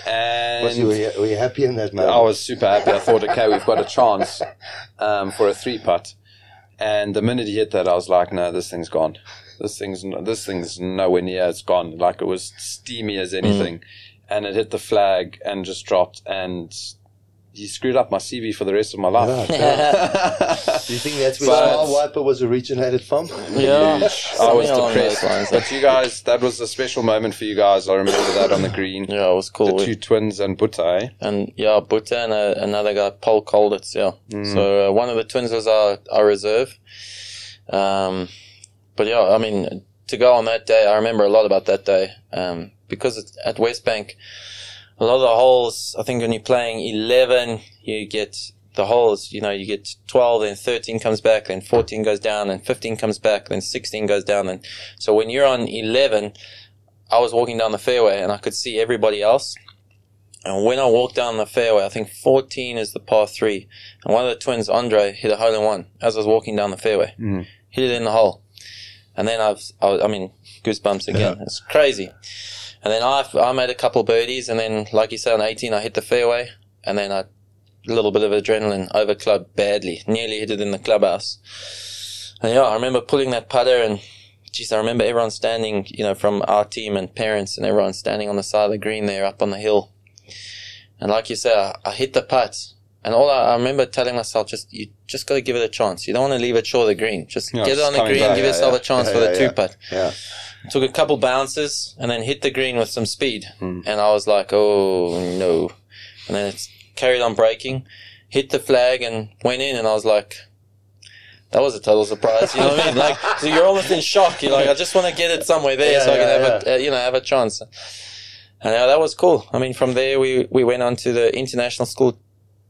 And Was you, were, you, happy in that moment? I was super happy. I thought, okay, we've got a chance um, for a three putt. And the minute he hit that, I was like, no, this thing's gone. This thing's no, this thing's nowhere near. It's gone. Like it was steamy as anything, and it hit the flag and just dropped. And he screwed up my CV for the rest of my life. Do you think that's where But- Smile Wiper was originated from? yeah. I was Something along those depressed. lines. But you guys, that was a special moment for you guys. I remember that on the green. Yeah, it was cool. The two twins and Buta, eh? and yeah, Buta and uh, another guy, Paul Colditz. Yeah. So uh, one of the twins was our, our reserve. Um, but yeah, I mean, to go on that day, I remember a lot about that day um, because it's at West Bank, a lot of the holes. I think when you're playing eleven, you get the holes. You know, you get twelve, then thirteen comes back, then fourteen goes down, then fifteen comes back, then sixteen goes down. And so when you're on eleven, I was walking down the fairway and I could see everybody else. And when I walked down the fairway, I think 14 is the par three. And one of the twins, Andre, hit a hole in one as I was walking down the fairway. Mhm. Hit it in the hole. And then I've, I, I mean, goosebumps again. It's crazy. And then I, I made a couple birdies. And then, like you said, on 18, I hit the fairway. And then I, a little bit of adrenaline over club badly. Nearly hit it in the clubhouse. And yeah, I remember pulling that putter and geez, I remember everyone standing, you know, from our team and parents and everyone standing on the side of the green there up on the hill. And like you said, I, I hit the putt. And all I, I remember telling myself, just you just got to give it a chance. You don't want to leave it short of the green. Just Yeah, get it on the green, back, give yeah, yourself yeah. a chance Yeah, for the two putt. Yeah. Took a couple bounces and then hit the green with some speed. Hmm. And I was like, oh no. And then it's carried on breaking, hit the flag and went in. And I was like, that was a total surprise. You know what I mean? Like, so you're almost in shock. You're like, I just want to get it somewhere there Yeah, so I can yeah, have a, uh, you know, have a chance. And yeah, that was cool. I mean, from there we we went on to the international school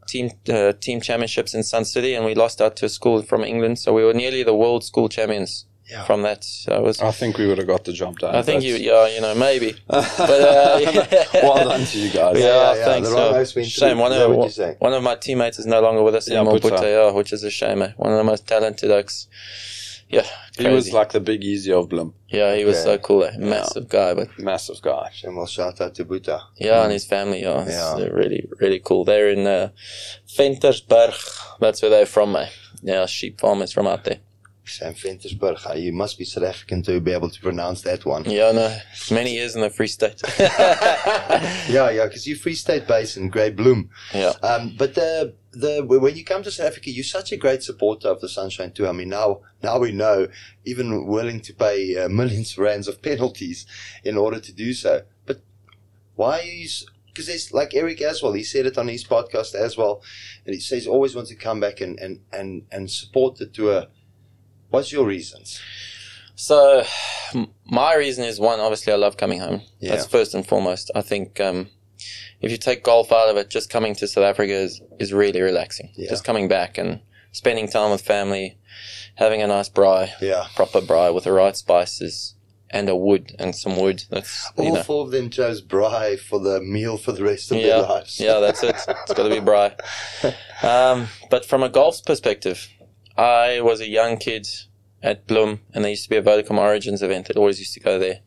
team uh, team championships in Sun City, and we lost out to a school from England. So we were nearly the world school champions Yeah. from that. So it was. I think we would have got the job done. I think you, yeah, you know, maybe. But uh, yeah. well done to you guys. Yeah, Yeah, yeah, thanks. the wrong yeah. house Shame. One Is of what you're one of my teammates is no longer with us Yeah, anymore. Buta. Buta, yeah, which is a shame. Eh? One of the most talented oaks. Yeah, He was like the big easy of Bloem. yeah, he was Okay. so cool. Eh? Massive guy, but Massive guy. And we'll shout out to Buta. yeah, and his family. Yeah, Yeah. they're really, really cool. They're in uh, Ventersburg. That's where they're from. Eh? Yeah, sheep farmers from out there. Sam Ventersburg. Uh, You must be South African to be able to pronounce that one. Yeah, no, many years in the Free State. yeah, yeah, because you're Free State based in Grey Bloem. yeah, Um, but the the when you come to South Africa, you're such a great supporter of the Sunshine Tour. I mean, now now we know, even willing to pay uh, millions of rands of penalties in order to do so. But why are you? Because there's like Eric as well. He said it on his podcast as well, and he says he always wants to come back and and and and support the tour. What's your reasons? So, my reason is one. Obviously, I love coming home. Yeah. That's first and foremost. I think um, if you take golf out of it, just coming to South Africa is, is really relaxing. Yeah. Just coming back and spending time with family, having a nice braai, Yeah. proper braai with the right spices and a wood and some wood. That's All know. four of them chose braai for the meal for the rest of their lives. yeah, that's it. It's got to be braai. Um, but from a golf's perspective, I was a young kid at Bloem, and there used to be a Vodacom Origins event. that always used to go there,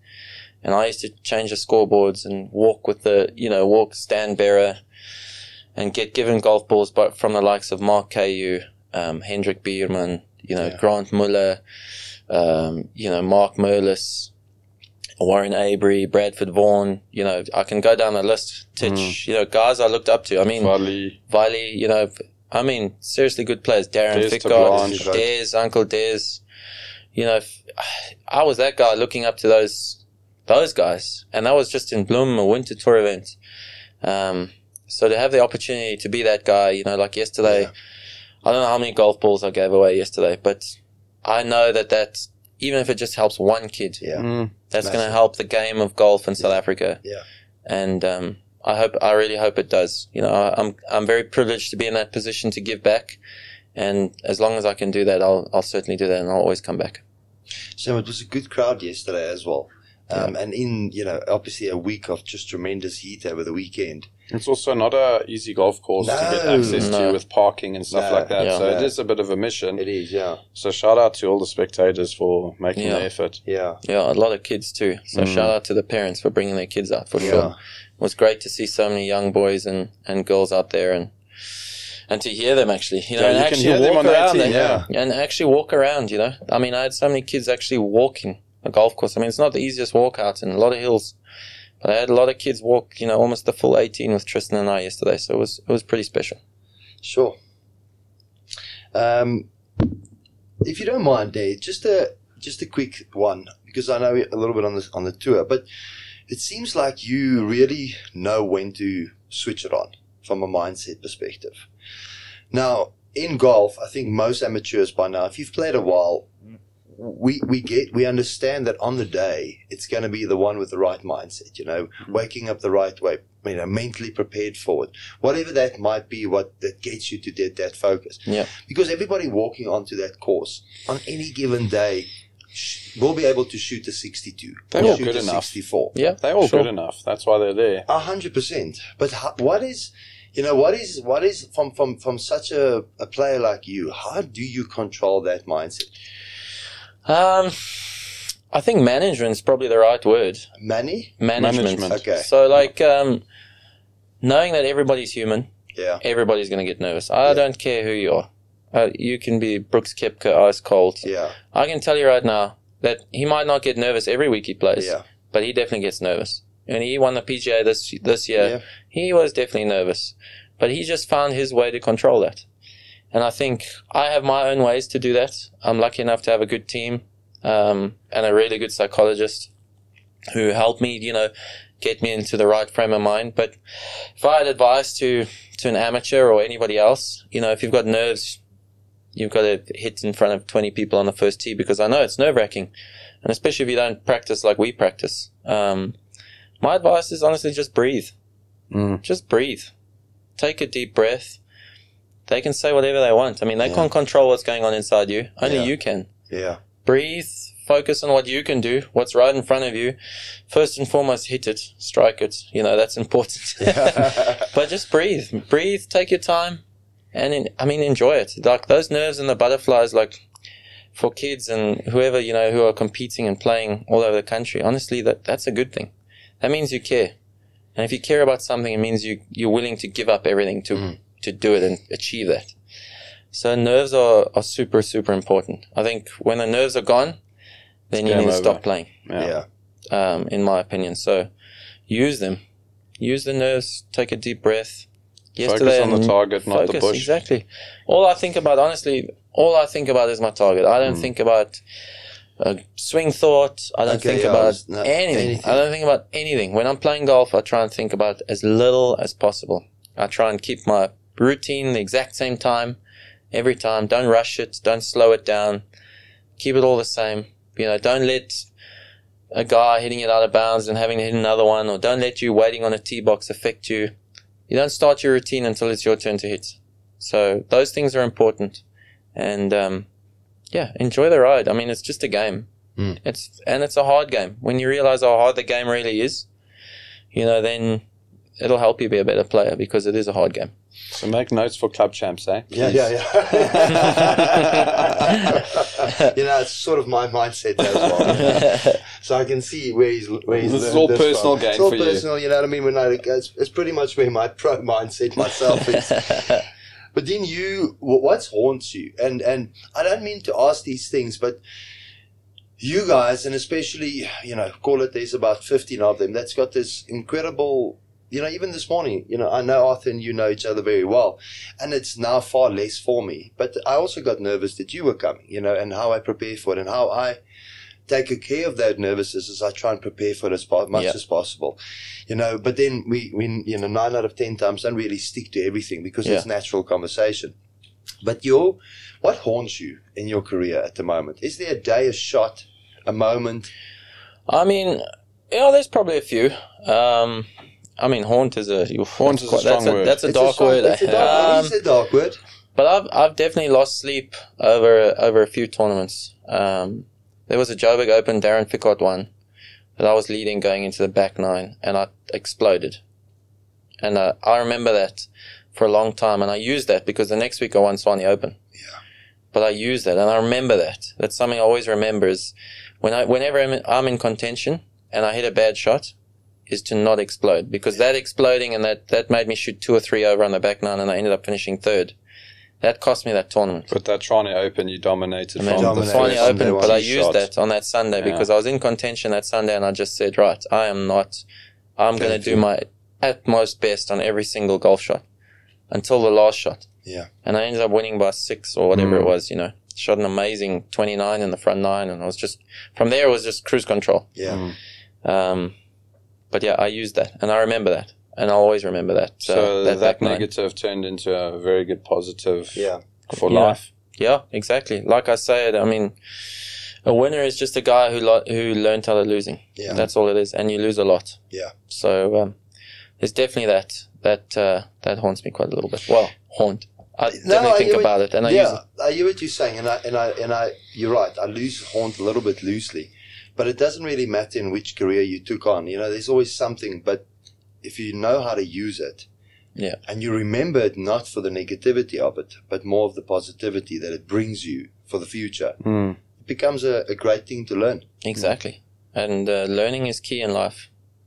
and I used to change the scoreboards and walk with the, you know, walk stand bearer, and get given golf balls, but from the likes of Mark Ku, um, Hendrik Buhrmann, you know, Yeah. Grant Muller, um, you know, Mark Murless, Warren Abery, Bradford Vaughan. You know, I can go down the list. Titch, you know, guys I looked up to. I mean, Valley. Viley, you know, I mean, seriously good players. Darren Des Fichardt, Terblanche. Uncle Des. You know, if- I was that guy looking up to those those guys, and that was just in Bloem, a winter tour event. Um, so to have the opportunity to be that guy, you know, like yesterday, Yeah. I don't know how many golf balls I gave away yesterday, but I know that that even if it just helps one kid, Yeah. Mm. that's going to help the game of golf in South Africa. Yeah. And um, I hope, I really hope it does. You know, I- I'm I'm very privileged to be in that position to give back, and as long as I can do that, I'll I'll certainly do that, and I'll always come back. So it was a good crowd yesterday as well. Um, And in, you know, obviously a week of just tremendous heat over the weekend. It's also not a easy golf course to get access No. to with parking and stuff No. like that. Yeah. so it No. a bit of a mission. It is, yeah. So shout out to all the spectators for making Yeah. the effort. Yeah. Yeah, a lot of kids too. So Mm. shout out to the parents for bringing their kids out for Yeah. sure. It was great to see so many young boys and, and girls out there and and to hear them actually, you know, Yeah, and you can actually hear them walk on the around 18, and, yeah. and actually walk around. You know, I mean, I had so many kids actually walking a golf course. I mean, it's not the easiest walk out and a lot of hills, but I had a lot of kids walk. You know, almost the full eighteen with Tristan and I yesterday. So it was it was pretty special. Sure. Um, if you don't mind, Dave, just a just a quick one because I know a little bit on this on the tour, but it seems like you really know when to switch it on from a mindset perspective. Now, in golf, I think most amateurs by now, if you've played a while, we we get we understand that on the day it's going to be the one with the right mindset. You know, mm-hmm. waking up the right way, you know, mentally prepared for it, whatever that might be. What that gets you to that that focus. Yeah. Because everybody walking onto that course on any given day will be able to shoot a sixty-two. They're all shoot good a enough. Sixty-four. Yeah, They're all sure. good enough. That's why they're there. A hundred percent. But ho- what is, you know, what is, what is from from from such a, a player like you? How do you control that mindset? Um, I think management's probably the right word. Manny? Management. Management. Okay. So like um, knowing that everybody's human. Yeah. everybody's going to get nervous. I Yeah. don't care who you are. Uh, you can be Brooks Koepka, ice cold. Yeah. I can tell you right now that he might not get nervous every week he plays, Yeah. but he definitely gets nervous. And he won the PGA this this year. Yeah. He was definitely nervous, but he just found his way to control that. And I think I have my own ways to do that. I'm lucky enough to have a good team um, and a really good psychologist who helped me, you know, get me into the right frame of mind. But if I had advice to to an amateur or anybody else, you know, if you've got nerves, you've got to hit in front of 20 people on the first tee because I know it's nerve wracking. And especially if you don't practice like we practice. Um, my advice is honestly just breathe. Mm. Just breathe. Take a deep breath. They can say whatever they want. I mean, they Yeah. can't control what's going on inside you. Only Yeah. you can. Yeah. Breathe. Focus on what you can do, what's right in front of you. First and foremost, hit it, strike it. You know, that's important. but just breathe. Breathe, take your time, and in, I mean, enjoy it. Like those nerves and the butterflies, like for kids and whoever, you know, who are competing and playing all over the country, honestly, that, that's a good thing. That means you care. And if you care about something, it means you, you're willing to give up everything to, Mm. to do it and achieve that. So nerves are, are super, super important. I think when the nerves are gone, then you game need to stop playing Yeah. yeah. um, in my opinion. So use them. Use the nerves. Take a deep breath. Focus on the target, not the focus, bush. Exactly. All I think about, honestly, all I think about is my target. I don't Mm. think about a swing thought. I don't Okay, think yeah, I about no, anything. anything. I don't think about anything. When I'm playing golf, I try and think about as little as possible. I try and keep my routine the exact same time every time. Don't rush it. Don't slow it down. Keep it all the same. You know, don't let a guy hitting it out of bounds and having to hit another one, or don't let you waiting on a tee box affect you. You don't start your routine until it's your turn to hit. So those things are important. and um, yeah, enjoy the ride. I mean, it's just a game. Mm. It's and it's a hard game. When you realize how hard the game really is, you know, then it'll help you be a better player because it is a hard game. So make notes for club champs, eh? Yeah, Please. yeah, yeah. you know, it's sort of my mindset as well. so I can see where he's where he's. This is all this personal from. gain It's all for you. personal. You. know what I mean? When I, it's, it's pretty much where my pro mindset myself is. but then you, wh- what haunts you? And and I don't mean to ask these things, but you guys, and especially you know, call it there's about fifteen of them. That's got this incredible. You know, even this morning, you know, I know Arthur and you know each other very well, and it's now far less for me. But I also got nervous that you were coming, you know, and how I prepare for it, and how I take a care of that nervousness as I try and prepare for it as much Yeah. as possible, you know. But then we, we, you know, nine out of ten times don't really stick to everything because it's natural conversation. But your, what haunts you in your career at the moment? Is there a day, a shot, a moment? I mean, yeah, there's probably a few. Um, I mean, haunt is a Haunt is a strong that's word. that's a It's dark strong- word. It's a dark, Um, it is a dark word. But I've I've definitely lost sleep over over a few tournaments. Um, there was a Joburg Open, Darren Fichardt won, that I was leading going into the back nine, and I exploded. And uh, I remember that for a long time, and I used that because the next week I won Tshwane Open. Yeah. But I used that, and I remember that. That's something I always remember is when I whenever I'm in, I'm in contention and I hit a bad shot, is to not explode because that exploding and that that made me shoot two or three over on the back nine, and I ended up finishing third. That cost me that tournament. But that Tshwane Open, you dominated And then from the from Open, but. I used shots. that on that Sunday Yeah. because I was in contention that Sunday and I just said, right, I am not, I'm going to do my utmost best on every single golf shot until the last shot. Yeah. And I ended up winning by six or whatever Mm. it was, you know, shot an amazing 29 in the front nine. And I was just, from there, it was just cruise control. Yeah. Mm. Um, but yeah, I used that and I remember that. And I'll always remember that. So, So, that, back nine. negative turned into a very good positive Yeah. for Yeah. life. Yeah, exactly. Like I said, I mean, a winner is just a guy who lo- who learned out of losing. Yeah. That's all it is, and you lose a lot. Yeah. So um, there's definitely that that uh, that haunts me quite a little bit. Well, haunt. I definitely think hear what- about it, and I use yeah, it. I hear what you're saying, and I and I and I. You're right. I lose haunt a little bit loosely, but it doesn't really matter in which career you took on. You know, there's always something. But if you know how to use it, Yeah. and you remember it not for the negativity of it, but more of the positivity that it brings you for the future, Mm. it becomes a, a great thing to learn. Exactly. And uh, learning is key in life.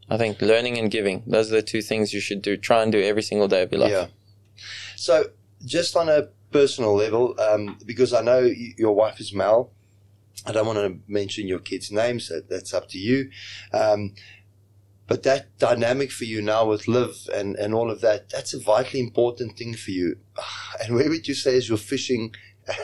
I think learning and giving, those are the two things you should do. Try and do every single day of your life. Yeah. So, just on a personal level, um, because I know y- your wife is Mel, I don't want to mention your kids' names. That, that's up to you. Um, but that dynamic for you now with Liv and, and all of that, that's a vitally important thing for you. And where would you say is your fishing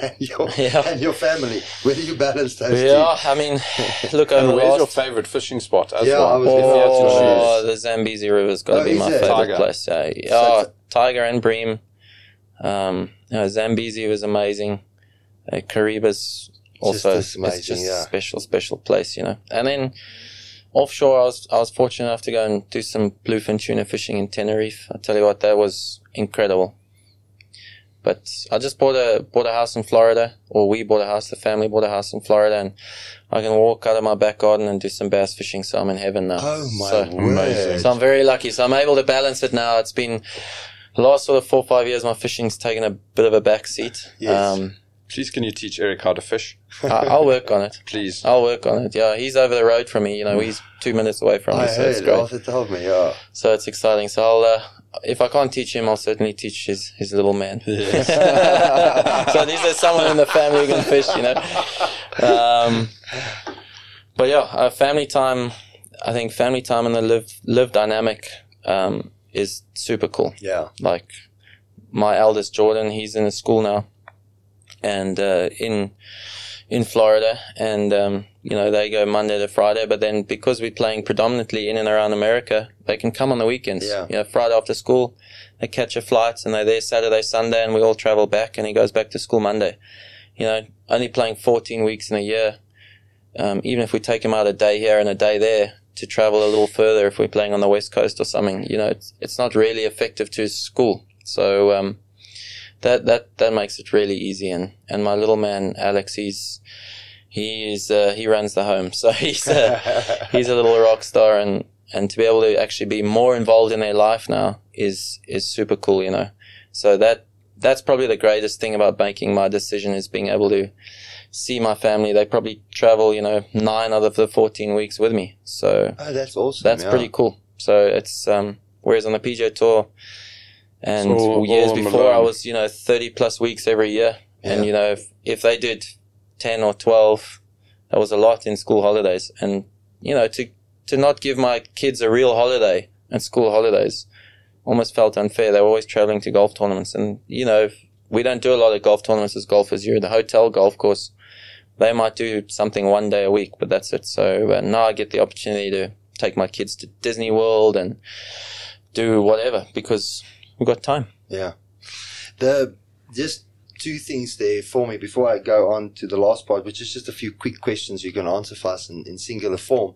and your, Yeah. and your family? Where do you balance those Yeah, I mean, look, And the where's your favorite fishing spot as Yeah, I well? was If you had to Oh, choose. the Zambezi River's got to Oh, be my favorite Tiger. place. Yeah, So Tiger and Bream. Um, you know, Zambezi was amazing. Uh, Kariba's also Just amazing, it's just yeah. a special, special place, you know. And then offshore, I was I was fortunate enough to go and do some bluefin tuna fishing in Tenerife. I tell you what, that was incredible. But I just bought a bought a house in Florida, or we bought a house. The family bought a house in Florida, and I can walk out of my back garden and do some bass fishing. So I'm in heaven now. Oh, my So- word. so I'm very lucky. So I'm able to balance it now. It's been the last sort of four or five years. My fishing's taken a bit of a back seat. Yes. Um, Please, can you teach Eric how to fish? I, I'll work on it. Please. I'll work on it. Yeah, he's over the road from me. You know, he's two minutes away from me, I so it's heard. great. Arthur told me, yeah. So it's exciting. So I'll, uh, if I can't teach him, I'll certainly teach his his little man. Yes. so these are someone in the family who can fish. You know. Um, but yeah, uh, family time. I think family time and the Liv Liv dynamic um, is super cool. Yeah. like my eldest Jordan, he's in a school now, and uh, in in Florida, and um, you know they go Monday to Friday. But then because we're playing predominantly in and around America, they can come on the weekends. Yeah. You know, Friday after school, they catch a flight and they're there Saturday, Sunday, and we all travel back, and he goes back to school Monday. You know, only playing 14 weeks in a year. Um, even if we take him out a day here and a day there to travel a little further, if we're playing on the west coast or something, you know, it's it's not really effective to school. So um, that that that makes it really easy. And and my little man Alex, he's he's uh, he runs the home, so he's uh, he's a little rock star, and and to be able to actually be more involved in their life now is is super cool, you know. So that that's probably the greatest thing about making my decision is being able to see my family. They probably travel, you know, nine out of the fourteen weeks with me. So Oh, that's awesome. that's yeah. pretty cool. So it's um, whereas on the PGA Tour, and all- years all before, I was you know thirty plus weeks every year, and you know if, if they did ten or twelve, that was a lot in school holidays, and you know to to not give my kids a real holiday and school holidays almost felt unfair. They were always traveling to golf tournaments, and you know we don't do a lot of golf tournaments as golfers. You're at the hotel golf course. They might do something one day a week, but that's it. So uh, now I get the opportunity to take my kids to Disney World and do whatever because we've got time. Yeah. The just two things there for me before I go on to the last part, which is just a few quick questions you can answer for us in, in singular form.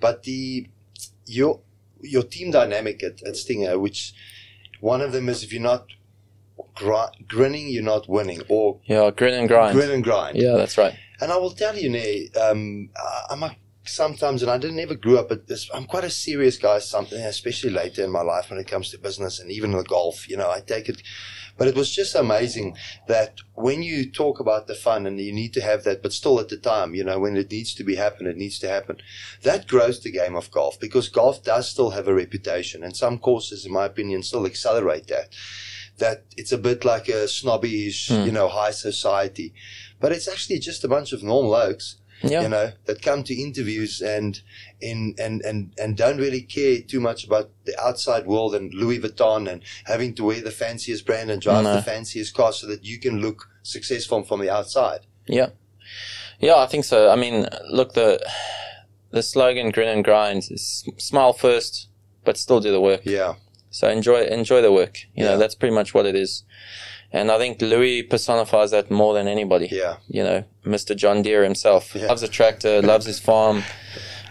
But the your your team dynamic at, at Stinger, which one of them is if you're not gri- grinning, you're not winning, or Yeah, grin and grind. grin and grind. Yeah, that's right. And I will tell you, Nay, um, I'm a, sometimes, and I didn't ever grew up, but this, I'm quite a serious guy, something, especially later in my life when it comes to business and even the golf, you know, I take it. But it was just amazing that when you talk about the fun and you need to have that, but still at the time, you know, when it needs to be happen, it needs to happen. That grows the game of golf because golf does still have a reputation and some courses, in my opinion, still accelerate that. That it's a bit like a snobbish, Hmm. you know, high society but it's actually just a bunch of normal oaks, Yeah. you know, that come to interviews and in and and and don't really care too much about the outside world and Louis Vuitton and having to wear the fanciest brand and drive No. the fanciest car so that you can look successful from the outside. Yeah. Yeah, I think so. I mean, look, the the slogan "Grin and Grind" is smile first, but still do the work. Yeah, So enjoy enjoy the work. You Yeah. know, that's pretty much what it is. And I think Louis personifies that more than anybody. yeah, You know, Mr. John Deere himself Yeah. loves a tractor, loves his farm,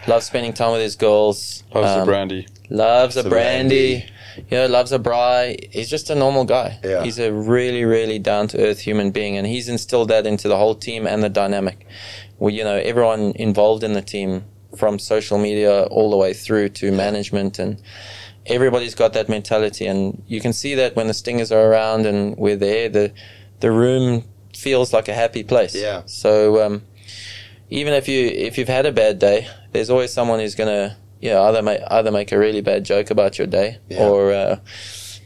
loves spending time with his girls, Loves the um, brandy. loves a The brandy. You know, loves a braai. He's just a normal guy. Yeah. He's a really, really down to earth human being, and he's instilled that into the whole team and the dynamic. Well, you know, everyone involved in the team, from social media all the way through to management, and everybody's got that mentality, and you can see that when the Stingers are around and we're there, the the room feels like a happy place. Yeah. So um, even if you if you've had a bad day, there's always someone who's gonna you know either make either make a really bad joke about your day Yeah. or uh,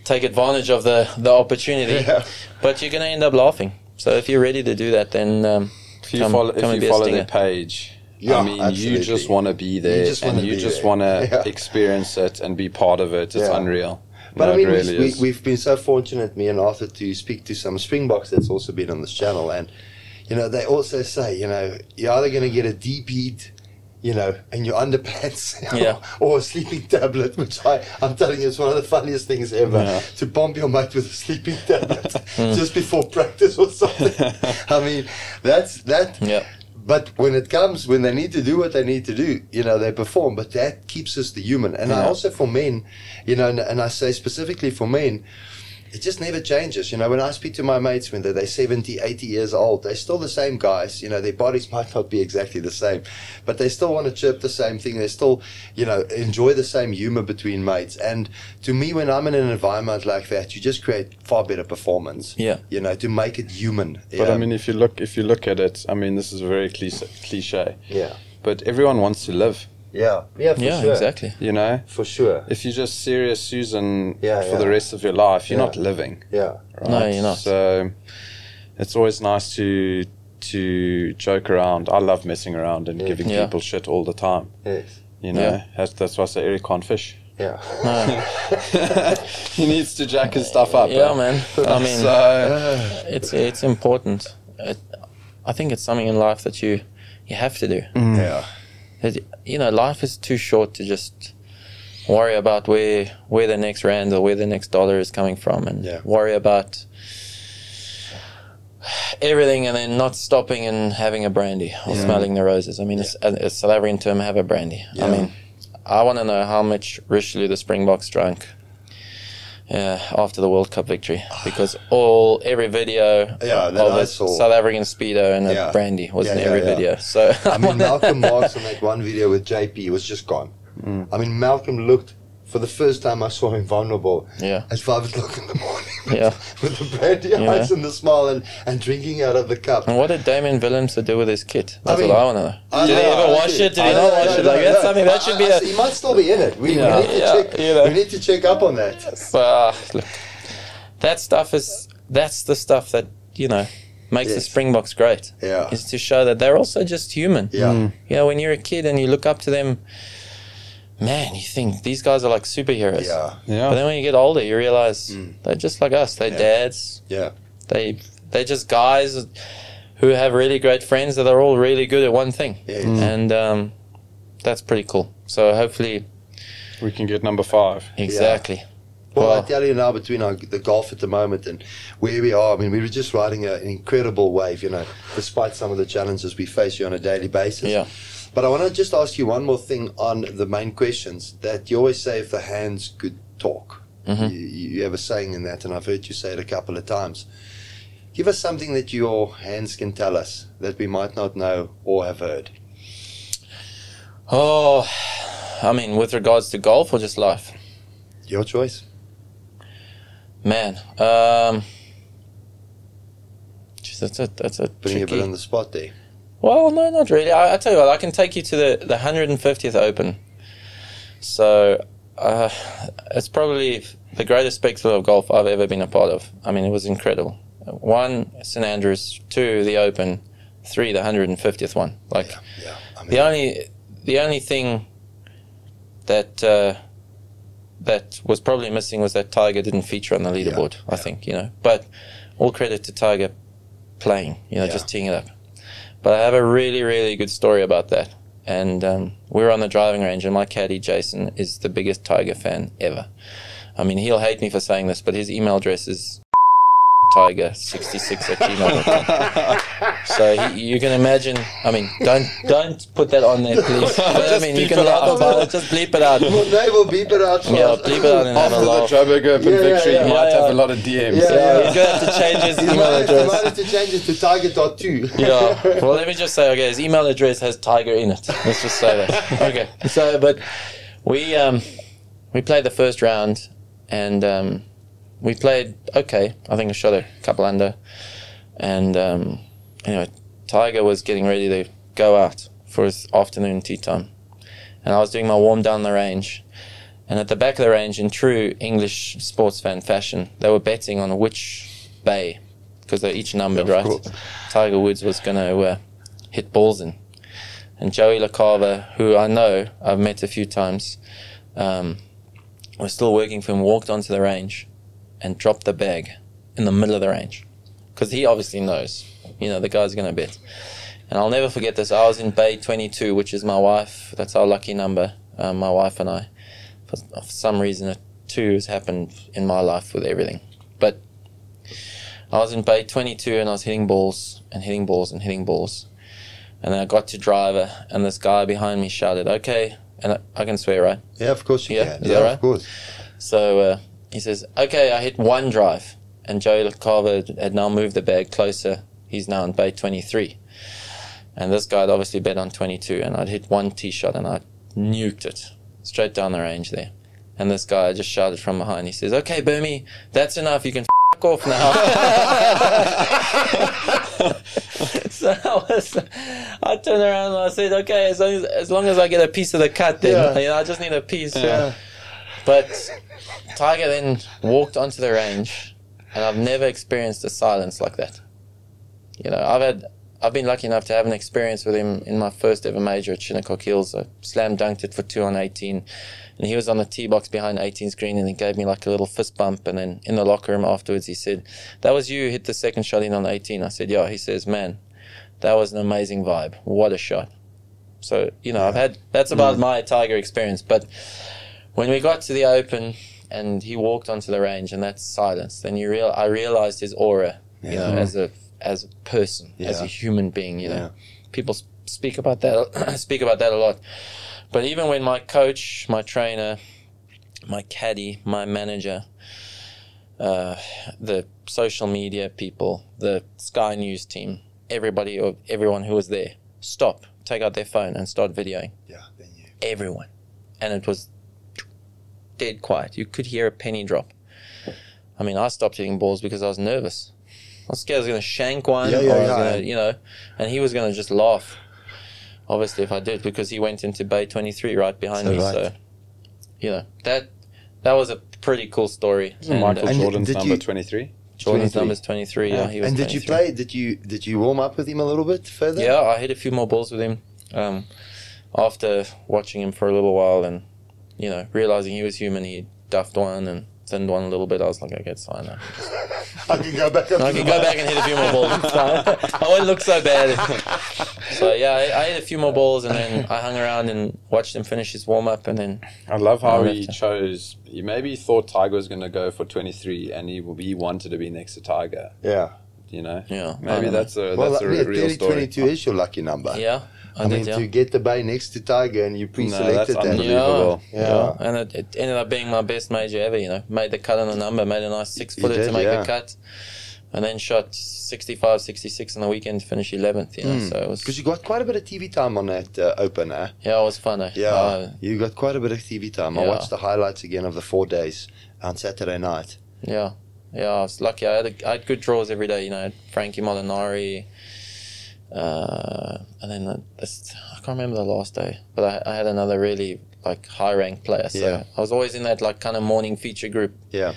take advantage of the the opportunity. Yeah. But you're gonna end up laughing. So if you're ready to do that, then um, If you come- follow, come and if you follow their page, Yeah, I mean, you just want to be there, just and you just want to Yeah. experience it and be part of it. It's Yeah. unreal. But No, I mean, really we, we, we've been so fortunate, me and Arthur, to speak to some Springboks that's also been on this channel. And, you know, they also say, you know, you're either going to get a deep heat, you know, in your underpants Yeah. or a sleeping tablet, which I, I'm telling you, it's one of the funniest things ever Yeah. to bomb your mate with a sleeping tablet hmm. just before practice or something. I mean, that's that. Yeah. But when it comes, when they need to do what they need to do, you know, they perform. But that keeps us the human. And I also for men, you know, and, and I say specifically for men, it just never changes. You know, when I speak to my mates when they're, they're 70, 80 years old, they're still the same guys. You know, their bodies might not be exactly the same, but they still want to chirp the same thing. They still, you know, enjoy the same humor between mates. And to me, when I'm in an environment like that, you just create far better performance. Yeah. You know, to make it human. But yeah. I mean, if you look, if you look at it, I mean, this is very cliche, cliche. yeah. But everyone wants to live. Yeah. Yeah, for yeah, sure. exactly. You know, For sure. if you're just serious Susan Yeah, for yeah. the rest of your life, you're Yeah. not living. Yeah. Right? No, you're not. So it's always nice to to joke around. I love messing around and Yeah. giving Yeah. people shit all the time. Yes. You know, Yeah. that's, that's why I say Eric can't fish. Yeah. No. he needs to jack his stuff up. yeah, eh? man. I mean, so it's it's important. It, I think it's something in life that you you have to do. Yeah. You know, life is too short to just worry about where where the next rand or where the next dollar is coming from, and Yeah. worry about everything, and then not stopping and having a brandy or smelling the roses. I mean, it's a, a South African term, have a brandy. I mean, I want to know how much Richelieu the Springboks drank Yeah, after the World Cup victory, because all every video Yeah, that of I a saw. South African speedo and a brandy was Yeah, in every yeah. video. So I mean, Malcolm Marx on that one video with JP was just gone. Mm. I mean, Malcolm looked for the first time I saw him vulnerable yeah, at five o'clock in the morning. With, Yeah. with the brandy Yeah. ice and the smile and, and drinking out of the cup. and what did Damian Willemse do with his kit? That's mean, what I want to know. I did he ever wash it? Did I he not wash it? Like I that's something that should be I- I- a He might still be in it. We, Yeah, we need to yeah, check. you know. We need to check up on that. Ah, look, that stuff is that's the stuff that you know makes the Springboks great. Yeah. Is to show that they're also just human. Yeah. You know, when you're a kid and you look up to them, man, you think these guys are like superheroes. Yeah. yeah. But then when you get older, you realize Mm. they're just like us. They're Yeah. dads. Yeah. They they're just guys who have really great friends that are all really good at one thing, Yeah. and um, that's pretty cool. So hopefully, We can get number five. exactly. Well, I tell you now, between our, the golf at the moment and where we are, I mean, we were just riding a, an incredible wave, you know, despite some of the challenges we face here on a daily basis. Yeah. But I want to just ask you one more thing on the main questions that you always say if the hands could talk. Mhm. You, you have a saying in that, and I've heard you say it a couple of times. Give us something that your hands can tell us that we might not know or have heard. Oh, I mean, with regards to golf or just life, Your choice. man. Um, geez, that's a that's a Putting you a bit on the spot there. Well, no, not really. I, I tell you what, I can take you to the the hundred and fiftieth Open. So, uh, it's probably the greatest spectacle of golf I've ever been a part of. I mean, it was incredible. One, St Andrews. Two, the Open. Three, the hundred and fiftieth one. Like Yeah. Yeah. I mean, the only the only thing that uh, that was probably missing was that Tiger didn't feature on the leaderboard. I yeah. think you know, but all credit to Tiger playing. You know, just teeing it up. But I have a really really good story about that. And um, we were on the driving range, and my caddy Jason is the biggest Tiger fan ever. I mean, he'll hate me for saying this, but his email address is tiger66 at gmail.com. So he, you can imagine. I mean, don't don't put that on there, please. But I mean, you bleep can it laugh out. about it. Just bleep it out. Well, they will beep it out for Yeah, us. bleep it out and have a After the laugh. Joburg Open Yeah, yeah, victory, yeah. you might Yeah, have a lot of DMs. Yeah. Yeah, he's gonna have to change his email might, he might have to change it to Tiger.2. Yeah. Well, let me just say, okay, his email address has Tiger in it. Let's just say that. Okay. So, but we um we played the first round, and um we played okay. I think I shot a couple under, and um anyway, Tiger was getting ready to go out for his afternoon tea time, and I was doing my warm down the range. And at the back of the range, in true English sports fan fashion, they were betting on which bay, because they're each numbered, Of right? course. Tiger Woods was going to uh, hit balls in. And Joey LaCava, who I know, I've met a few times, um, was still working for him, walked onto the range and dropped the bag in the middle of the range. Because he obviously knows, you know, the guy's going to bet. And I'll never forget this. I was in Bay 22, which is my wife. That's our lucky number, um, my wife and I. For, for some reason, a two has happened in my life with everything. But I was in Bay 22 and I was hitting balls and hitting balls and hitting balls. And then I got to driver and this guy behind me shouted, okay, and I, I can swear, right? Yeah, of course you Yeah, can. is yeah, that right? of course. So uh, he says, okay, I hit one drive. And Joey Carver had now moved the bag closer. He's now on Bay 23. And this guy had obviously bet on 22. And I'd hit one tee shot and I nuked it straight down the range there. And this guy just shouted from behind. He says, okay, Burmy, that's enough. You can f off now. so I, was, I turned around and I said, okay, as long as, as long as I get a piece of the cut, then Yeah. you know, I just need a piece. Yeah. But Tiger then walked onto the range, and I've never experienced a silence like that. You know, I've had, I've been lucky enough to have an experience with him in my first ever major at Shinnecock Hills. I slam dunked it for two on 18, and he was on the tee box behind 18's green, and he gave me like a little fist bump. And then in the locker room afterwards, he said, "That was you who hit the second shot in on 18." I said, "Yeah." He says, "Man, that was an amazing vibe. What a shot." So you know, I've had that's about mm. my Tiger experience, but when we got to the open and he walked onto the range and that's silence, then you real I realized his aura, you know, as a as a person, as a human being, you know. Yeah. People speak about that speak about that a lot. But even when my coach, my trainer, my caddy, my manager, uh, the social media people, the Sky News team, everybody or everyone who was there, stop, take out their phone and start videoing. Yeah, then you. Everyone, and it was dead quiet. You could hear a penny drop. I mean, I stopped hitting balls because I was nervous. I was scared I was going to shank one, Yeah, or yeah, I was yeah. going to, you know, and he was going to just laugh. Obviously, if I did, because he went into Bay 23 right behind So me. right. So, you know, that that was a pretty cool story. And, Michael And Jordan's did number 23. Jordan's 23. number's 23. Yeah, Yeah. he was And did you play? Did you did you warm up with him a little bit further? Yeah, I hit a few more balls with him um, after watching him for a little while and, you know, realizing he was human. He duffed one and thinned one a little bit. I was like, okay, it's fine now. I can go back. I can go back and hit a few more balls. It's fine. I won't look so bad. so, yeah, I, I hit a few more balls and then I hung around and watched him finish his warm up and then, I love how he left. chose. He maybe thought Tiger was going to go for 23, and he he wanted to be next to Tiger. Yeah. You know, yeah. Maybe don't know. that's a Well, that's a yeah, real 30, story. 22 is your lucky number. Yeah, I, I, did, mean, yeah. to get the bay next to Tiger and you pre-selected that's that. Yeah, Yeah. yeah. and it, it ended up being my best major ever. You know, made the cut on the number, made a nice six footer to make yeah. the cut, and then shot 65, 66 on the weekend to finish eleventh. You know, Hmm. so it was Because you got quite a bit of TV time on that uh, open, eh? yeah, it was fun. Eh? Yeah, Uh, you got quite a bit of TV time. I watched the highlights again of the four days on Saturday night. yeah, yeah. I was lucky. I had a, I had good draws every day. You know, Frankie Molinari, uh, and then the, this, I can't remember the last day, but I, I had another really like high ranked player. So Yeah. I was always in that like kind of morning feature group. Yeah.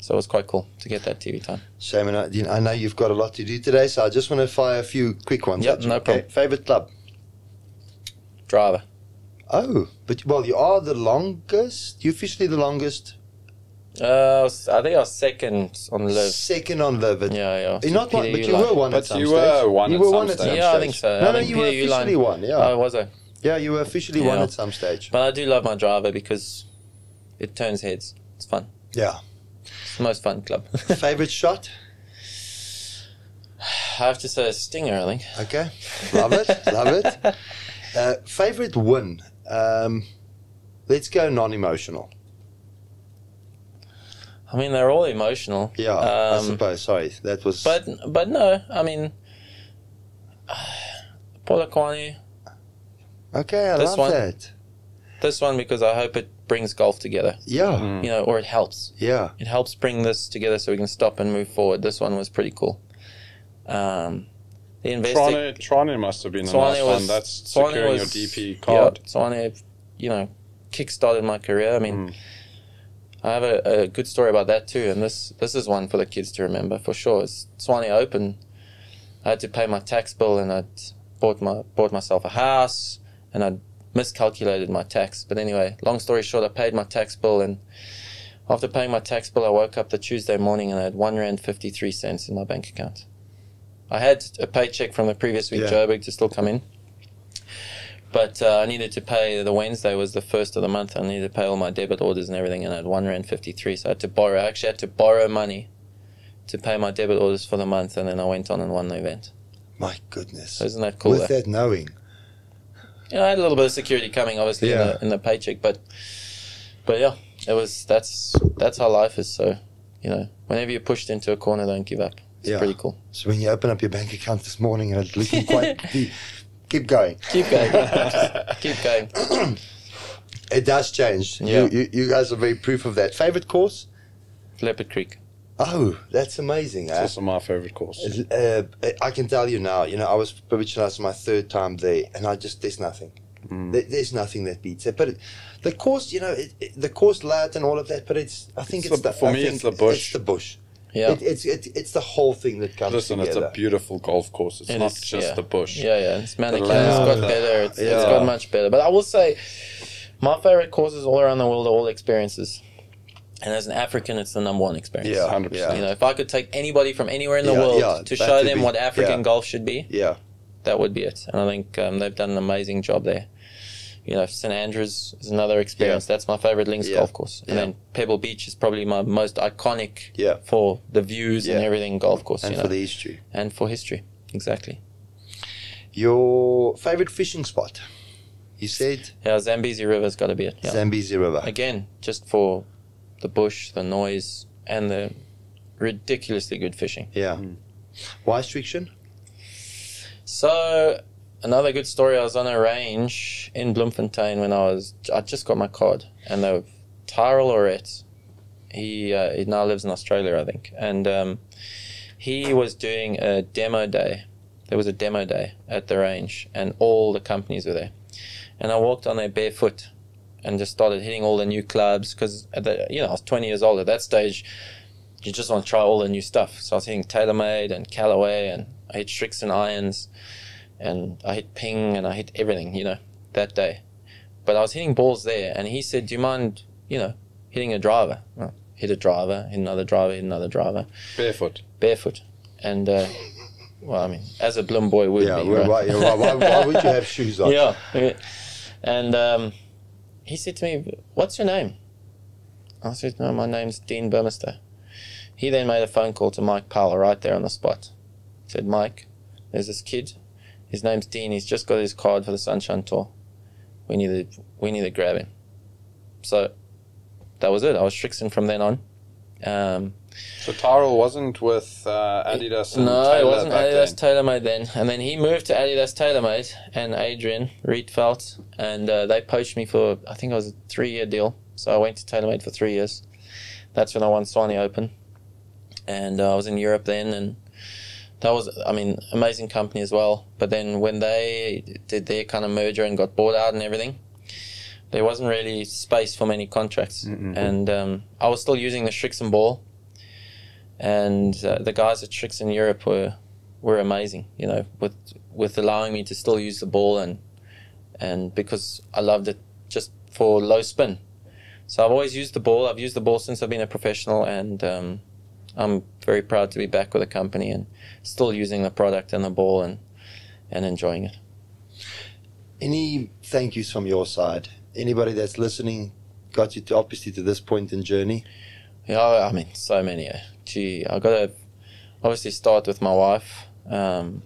So it was quite cool to get that TV time. Shane, I, you know, I know you've got a lot to do today, so I just want to fire a few quick ones. Yep, you, no okay? problem. Favorite club? Driver. Oh, but well, you are the longest. You officially the longest. Uh, I, think I was second on the list. Second on live. But Yeah, yeah. You're not one, but you were one But at some you stage. were one you at were some one at stage. some Yeah, I stage. think so. No, I no, think you were Peter Uihlein- officially one. Yeah, Oh, was I? yeah, you were officially one at some stage. But I do love my driver because it turns heads. It's fun. Yeah. It's the most fun club. Favorite shot? I have to say a stinger, I think. Okay, love it, love it. Uh, favorite win? Um, let's go non-emotional. I mean, they're all emotional. Yeah, I Um, suppose. Sorry, that was. But but no, I mean, Polokwane. okay, I this love one- that. This one because I hope it brings golf together. Yeah, Mm. You know, or it helps. yeah, It helps bring this together so we can stop and move forward. This one was pretty cool. Um, the investor. Tshwane, Tshwane must have been a Tshwane nice was one. That's Tshwane securing was, your DP card. Yeah, Tshwane, you know, kick-started my career. I mean, Mm. I have a, a good story about that too, and this this is one for the kids to remember for sure. It's Tshwane Open. I had to pay my tax bill, and I'd bought my bought myself a house, and I'd miscalculated my tax. But anyway, long story short, I paid my tax bill, and after paying my tax bill, I woke up the Tuesday morning and I had one rand fifty three cents in my bank account. I had a paycheck from the previous week, Yeah. Joburg, to still come in. But uh, I needed to pay. The Wednesday was the first of the month. I needed to pay all my debit orders and everything, and I had one rand fifty three. So I had to borrow. I actually had to borrow money to pay my debit orders for the month, and then I went on and won the event. my goodness. So isn't that cool? With though? that knowing, know, I had a little bit of security coming, obviously, in, the, in the paycheck, but but yeah, it was that's that's how life is. So you know, whenever you're pushed into a corner, don't give up. It's Yeah. pretty cool. so when you open up your bank account this morning and it's looking quite deep, keep going. Keep going. Keep going. It does change. Yeah. You, you, you guys are very proof of that. Favorite course? Leopard Creek. Oh, that's amazing. It's eh? also my favorite course. Uh, I can tell you now, you know, I was privileged enough it's my third time there, and I just, there's nothing. Mm. There, there's nothing that beats it. But it, the course, you know, it, it, the course layout and all of that, but it's, I think It's it's, the- the, for I me, think it's the bush. It's the bush. Yeah. It, it's, it, it's the whole thing that comes Listen, it's a beautiful golf course. It's It not is, just yeah. the bush. Yeah, yeah. It's Mannequin. The It's got better. It's, it's Yeah. got much better. But I will say, my favorite courses all around the world are all experiences. And as an African, it's the number one experience. Yeah, 100%. You know, if I could take anybody from anywhere in the Yeah, world yeah, to show them be- what African yeah. golf should be, yeah, that would be it. And I think um, they've done an amazing job there. You know, St Andrews is another experience. That's my favorite links Yeah. golf course. And Yeah. then Pebble Beach is probably my most iconic Yeah. for the views and everything golf course. and you for know, the history. and for history. Exactly. Your favorite fishing spot? You said Yeah, Zambezi River's got to be it. Yeah. Zambezi River. Again, just for the bush, the noise, and the ridiculously good fishing. Yeah. Mm. Why Srixon? So another good story. I was on a range in Bloemfontein when I was. I just got my card, and the Tyrell Loret, he uh, he now lives in Australia, I think, and um, he was doing a demo day. There was a demo day at the range, and all the companies were there. And I walked on there barefoot, and just started hitting all the new clubs because you know I was 20 years old at that stage. You just want to try all the new stuff. So I was hitting TaylorMade and Callaway, and I hit Srixon irons and I hit ping and I hit everything, you know, that day. But I was hitting balls there, and he said, "Do you mind, you know, hitting a driver?" Well, hit a driver, hit another driver, hit another driver, Barefoot. barefoot, and uh, well, I mean, as a Bloem boy would Yeah. be, Why, right? why, why, why, why would you have shoes on? yeah, yeah. And um, he said to me, "What's your name?" I said, "No, my name's Dean Burmester." He then made a phone call to Mike Powell right there on the spot. Said, "Mike, there's this kid. His name's Dean. He's just got his card for the Sunshine Tour. We need to we need to grab him." So that was it. I was Srixon from then on. Um, So Tyrell wasn't with uh, Adidas and no, Taylor it wasn't Adidas then. TaylorMade then. And then he moved to Adidas TaylorMade and Adrian Rietveld, and uh, they poached me for I think it was a three-year deal. So I went to TaylorMade for three years. That's when I won Tshwane Open, and uh, I was in Europe then, and that was I mean amazing company as well. But then when they did their kind of merger and got bought out and everything. There wasn't really space for many contracts, and um, I was still using the Srixon ball, and uh, the guys at Srixon Europe were were amazing. You know, with with allowing me to still use the ball and and because I loved it just for low spin. So I've always used the ball. I've used the ball since I've been a professional, and um, I'm very proud to be back with the company and still using the product and the ball and and enjoying it. Any thank yous from your side? Anybody that's listening got you to obviously to this point in journey? Yeah, I mean, so many. Gee, I got to obviously start with my wife um,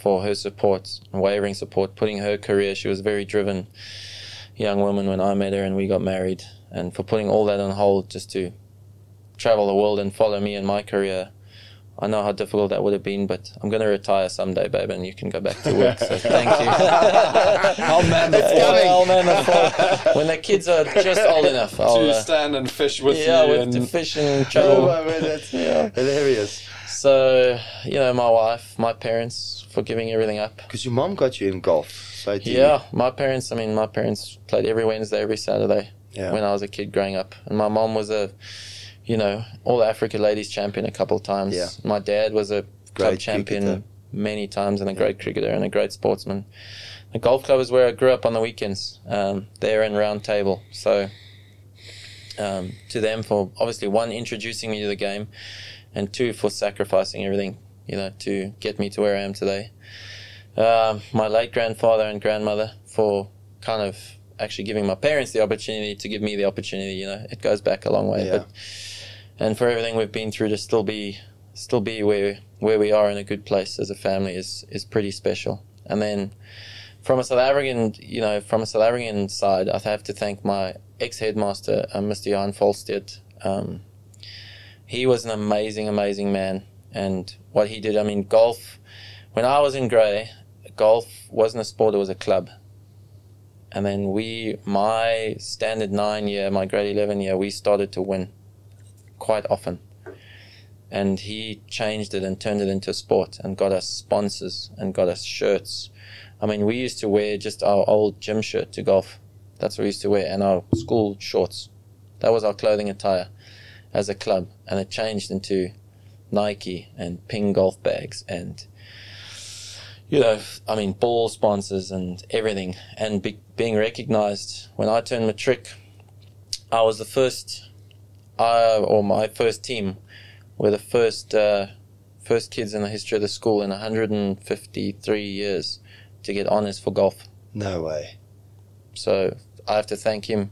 for her support, unwavering support, putting her career. She was a very driven young woman when I met her and we got married, and for putting all that on hold just to travel the world and follow me in my career. I know how difficult that would have been, but I'm going to retire someday, babe, and you can go back to work. So thank you. I'll man the It's fort coming. I'll man the fort. When the kids are just old enough, I'll, to uh, stand and fish with yeah, you. with and the fishing Oh, travel. man, that's hilarious. So, you know, my wife, my parents for giving everything up. Because your mom got you in golf. So do you- Yeah, my parents, I mean, my parents played every Wednesday, every Saturday Yeah. when I was a kid growing up. And my mom was a, you know, All Africa ladies champion a couple of times. Yeah. My dad was a club champion cricketer. many times and a great cricketer and a great sportsman. The golf club is where I grew up on the weekends, um, there in Round Table. So, um, to them for obviously one introducing me to the game, and two for sacrificing everything, you know, to get me to where I am today. Um, my late grandfather and grandmother for kind of actually giving my parents the opportunity to give me the opportunity. You know, it goes back a long way. Yeah. But and for everything we've been through to still be still be where where we are in a good place as a family is is pretty special. And then from a South African, you know, from a South African side, I have to thank my ex headmaster, uh, Mr. Johan Volstead. Um, he was an amazing, amazing man, and what he did. I mean, golf. When I was in Grey, golf wasn't a sport; it was a club. And then we, my standard nine year, my grade eleven year, we started to win quite often. And he changed it and turned it into a sport and got us sponsors and got us shirts. I mean, we used to wear just our old gym shirt to golf. That's what we used to wear, and our school shorts. That was our clothing attire as a club. And it changed into Nike and Ping golf bags and, you know, I mean, ball sponsors and everything. And be, being recognized. When I turned matric, I was the first, I, or my first team were the first, uh, first kids in the history of the school in 153 years to get honors for golf. No way. So I have to thank him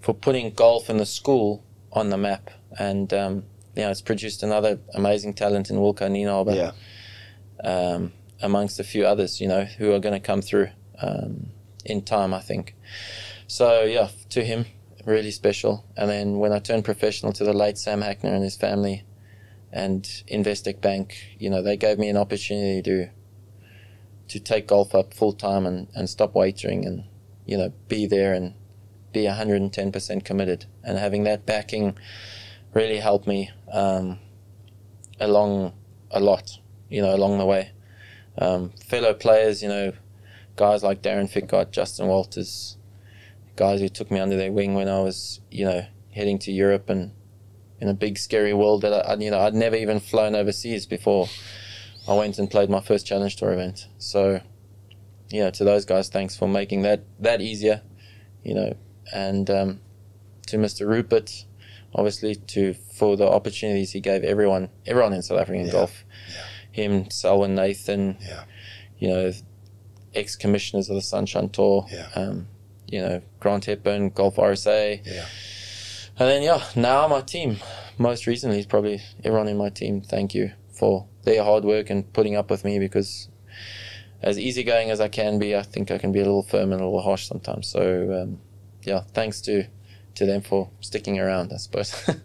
for putting golf in the school on the map. And, um, you know, it's produced another amazing talent in Wilco Nienaber, Yeah. um, amongst a few others, you know, who are going to come through um, in time, I think. So, yeah, to him, really special. And then when I turned professional to the late Sam Hackner and his family, and Investec Bank, you know, they gave me an opportunity to to take golf up full time and, and stop wagering and you know be there and be 110% committed and having that backing really helped me um, along a lot you know along the way um, fellow players you know guys like Darren Fichardt, Justin Walters guys who took me under their wing when I was you know heading to Europe and in a big scary world that I, you know I'd never even flown overseas before I went and played my first challenge tour event so you know to those guys thanks for making that that easier you know and um, to Mr. Rupert, obviously to for the opportunities he gave everyone, everyone in South African Yeah. golf. Him, Selwyn Nathan, Yeah. you know, ex commissioners of the Sunshine Tour. Yeah. Um, you know, Grant Hepburn, Golf RSA. Yeah. And then yeah, now my team. Most recently is probably everyone in my team. Thank you for their hard work and putting up with me because as easygoing as I can be, I think I can be a little firm and a little harsh sometimes. So um, yeah, thanks to to them for sticking around, I suppose.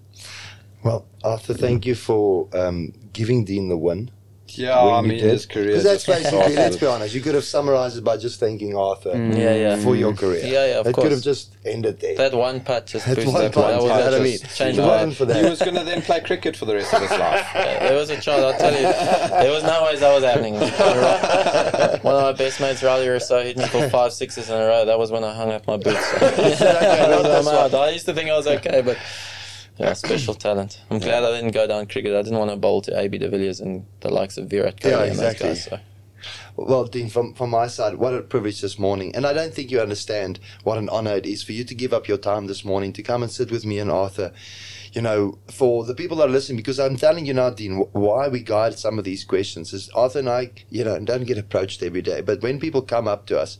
Well, Arthur, thank you for um, giving Dean the win. Yeah, when I you mean, did. his career. 'Cause that's basically, let's be honest, you could have summarized it by just thanking Arthur mm. yeah, yeah. for your career. Yeah, yeah, of It could have just ended there. That one putt just That boosted one that. putt, that was you I mean? just changed If it my wasn't for that. He was going to then play cricket for the rest of his life. Yeah, there was a chance. I'll tell you, there was no ways that was happening. One of my best mates, Rilee Rossouw, hit me for five sixes in a row. That was when I hung up my boots. So. well, that's I'm. I used to think I was okay, but yeah, special talent. I'm glad I didn't go down cricket. I didn't want to bowl to AB de Villiers and the likes of Virat Kohli Yeah, and those guys. So. Well, Dean, from, from my side, what a privilege this morning. And I don't think you understand what an honor it is for you to give up your time this morning to come and sit with me and Arthur. You know, for the people that are listening, because I'm telling you now, Dean, why we guide some of these questions is Arthur and I, you know, don't get approached every day. But when people come up to us,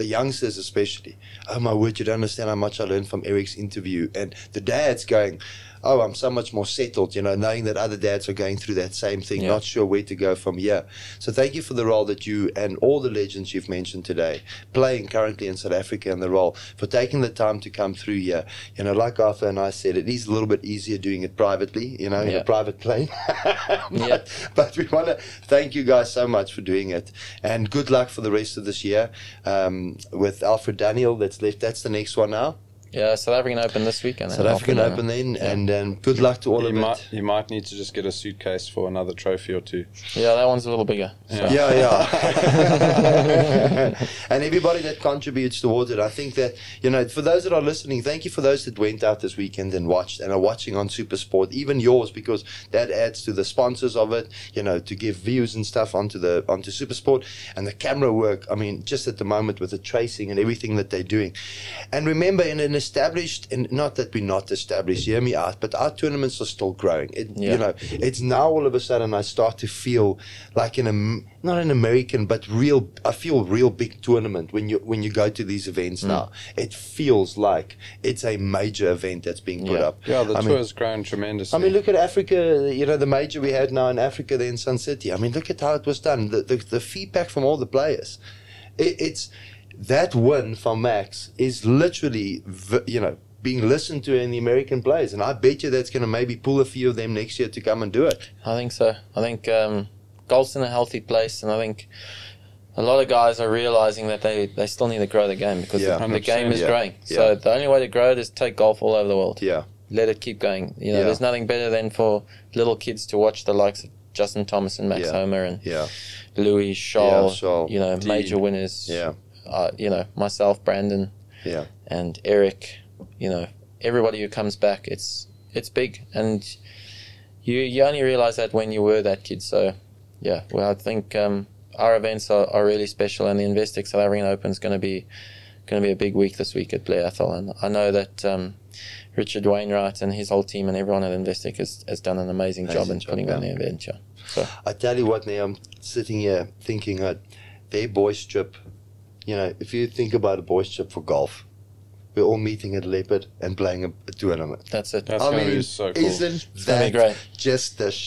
the youngsters especially, oh my word, you don't understand how much I learned from Eric's interview. And the dads going, oh, I'm so much more settled, you know, knowing that other dads are going through that same thing, Yeah. not sure where to go from here. So thank you for the role that you and all the legends you've mentioned today, playing currently in South Africa and the role, for taking the time to come through here. You know, like Arthur and I said, it is a little bit easier doing it privately, you know, in a private plane. but, Yeah. but we want to thank you guys so much for doing it. And good luck for the rest of this year um, with Alfred Dunhill that's left. That's the next one now. Yeah, South African Open this weekend. South African Open then. And um, good luck to all He of might, it. he might need to just get a suitcase for another trophy or two. Yeah, that one's a little bigger. So. Yeah. Yeah, yeah. and everybody that contributes towards it. I think that, you know, for those that are listening, thank you for those that went out this weekend and watched and are watching on Supersport, even yours, because that adds to the sponsors of it, you know, to give views and stuff onto the onto Supersport and the camera work. I mean, just at the moment with the tracing and everything that they're doing. And remember, in an established, and not that we're not established, hear me out, but our tournaments are still growing. It, Yeah. You know, it's now all of a sudden I start to feel like an not an American, but real. I feel real big tournament when you when you go to these events mm. now. It feels like it's a major event that's being put Yeah. up. Yeah, the I tour mean, has grown tremendously. I mean, look at Africa. You know, the major we had now in Africa, there in Sun City. I mean, look at how it was done. The the, the feedback from all the players. It, it's that win from Max is literally, you know, being listened to in the American players, and I bet you that's going to maybe pull a few of them next year to come and do it. I think so. I think um, golf's in a healthy place, and I think a lot of guys are realizing that they, they still need to grow the game because Yeah. the, the game is 100%, yeah. growing. So the only way to grow it is take golf all over the world. Yeah, Let it keep going. You know, Yeah. there's nothing better than for little kids to watch the likes of Justin Thomas and Max Yeah. Homer and yeah, Louis Shaw. Yeah, You know, Dean. major winners. yeah, Uh, you know, myself, Brandon, yeah. and Eric. You know, everybody who comes back, it's it's big, and you you only realize that when you were that kid. So, yeah, well, I think um, our events are, are really special, and the Investec South African Open is going to be going to be a big week this week at Blair Athol, and I know that um, Richard Wainwright and his whole team and everyone at Investec has, has done an amazing, job in job, putting on the event. Yeah. So I tell you what, now I'm sitting here thinking that their boys trip. You know, if you think about a boys trip for golf, we're all meeting at Leopard and playing a, a tournament. that's it. That's I going to mean, be so cool. isn't gonna be that great. just the sh-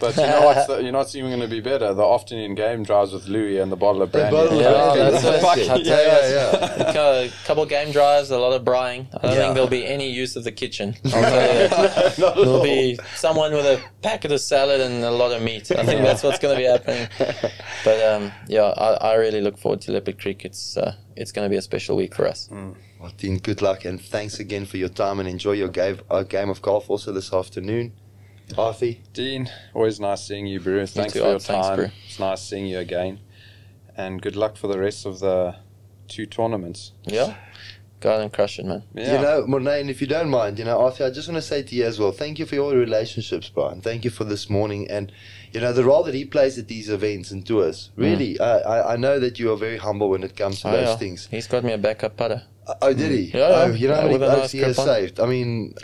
But you know what's the, you know what's even going to be better? The afternoon game drives with Louis and the bottle of brandy. bottle of Yeah, that's it. Fuck I tell yeah, you, yeah, A couple game drives, a lot of brying. I don't Yeah. think there'll be any use of the kitchen. I'll tell you that. Not at There'll be someone with a packet of salad and a lot of meat. I think that's what's going to be happening. But um, yeah, I, I really look forward to Leopard Creek. It's uh, it's going to be a special week for us. Well, Dean, good luck and thanks again for your time and enjoy your game, uh, game of golf also this afternoon. Arthie, Dean, always nice seeing you, Brew. Thanks too, for your Art. Thanks, time. Brew. It's nice seeing you again. And good luck for the rest of the two tournaments. Yeah, go out and crush it, man. Yeah. you know, Mornay, if you don't mind, you know, Arthie, I just want to say to you as well, thank you for your relationships, Brian. Thank you for this morning. And, you know, the role that he plays at these events and tours, mm. really, I, I, I know that you are very humble when it comes to Oh, those yeah. things. He's got me a backup putter. Oh, did he? Yeah, oh, you know Yeah, with a nice he has saved? I mean,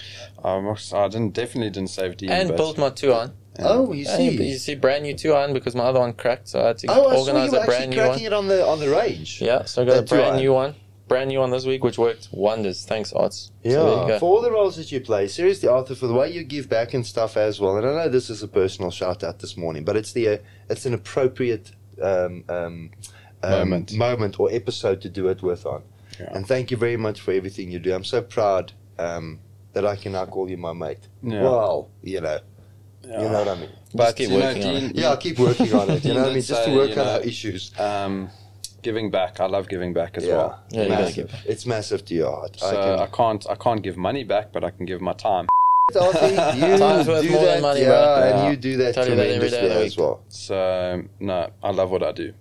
I, must, I didn't definitely didn't save Dean. And but built my Toulon. oh, you see. you, you see, brand new Toulon because my other one cracked, so I had to oh, I saw organize you a actually brand new cracking one. it on the on the range. Yeah, so I got a That two brand new one, brand new one this week, which worked wonders. Thanks, Arts. Yeah, so there you go. for all the roles that you play, seriously, Arthur, for the way you give back and stuff as well. And I know this is a personal shout out this morning, but it's the uh, it's an appropriate um, um, um, Moment. moment or episode to do it with on. Yeah. And thank you very much for everything you do. I'm so proud um, that I can now call you my mate. Yeah. Well, you know, Yeah. you know what I mean. Just keep you know, working on Dean, it. Yeah, I'll keep working on it. You You know what I mean? Just to work you out our issues. um, giving back. I love giving back as yeah, well. Yeah, massive. give It's massive to your heart. So I can, I can't I can't give money back, but I can give my time. Arthur, you Time's worth do more than that, money, yeah, bro. and Yeah. you do that Tell you that every tremendously day of the as well. So no, I love what I do.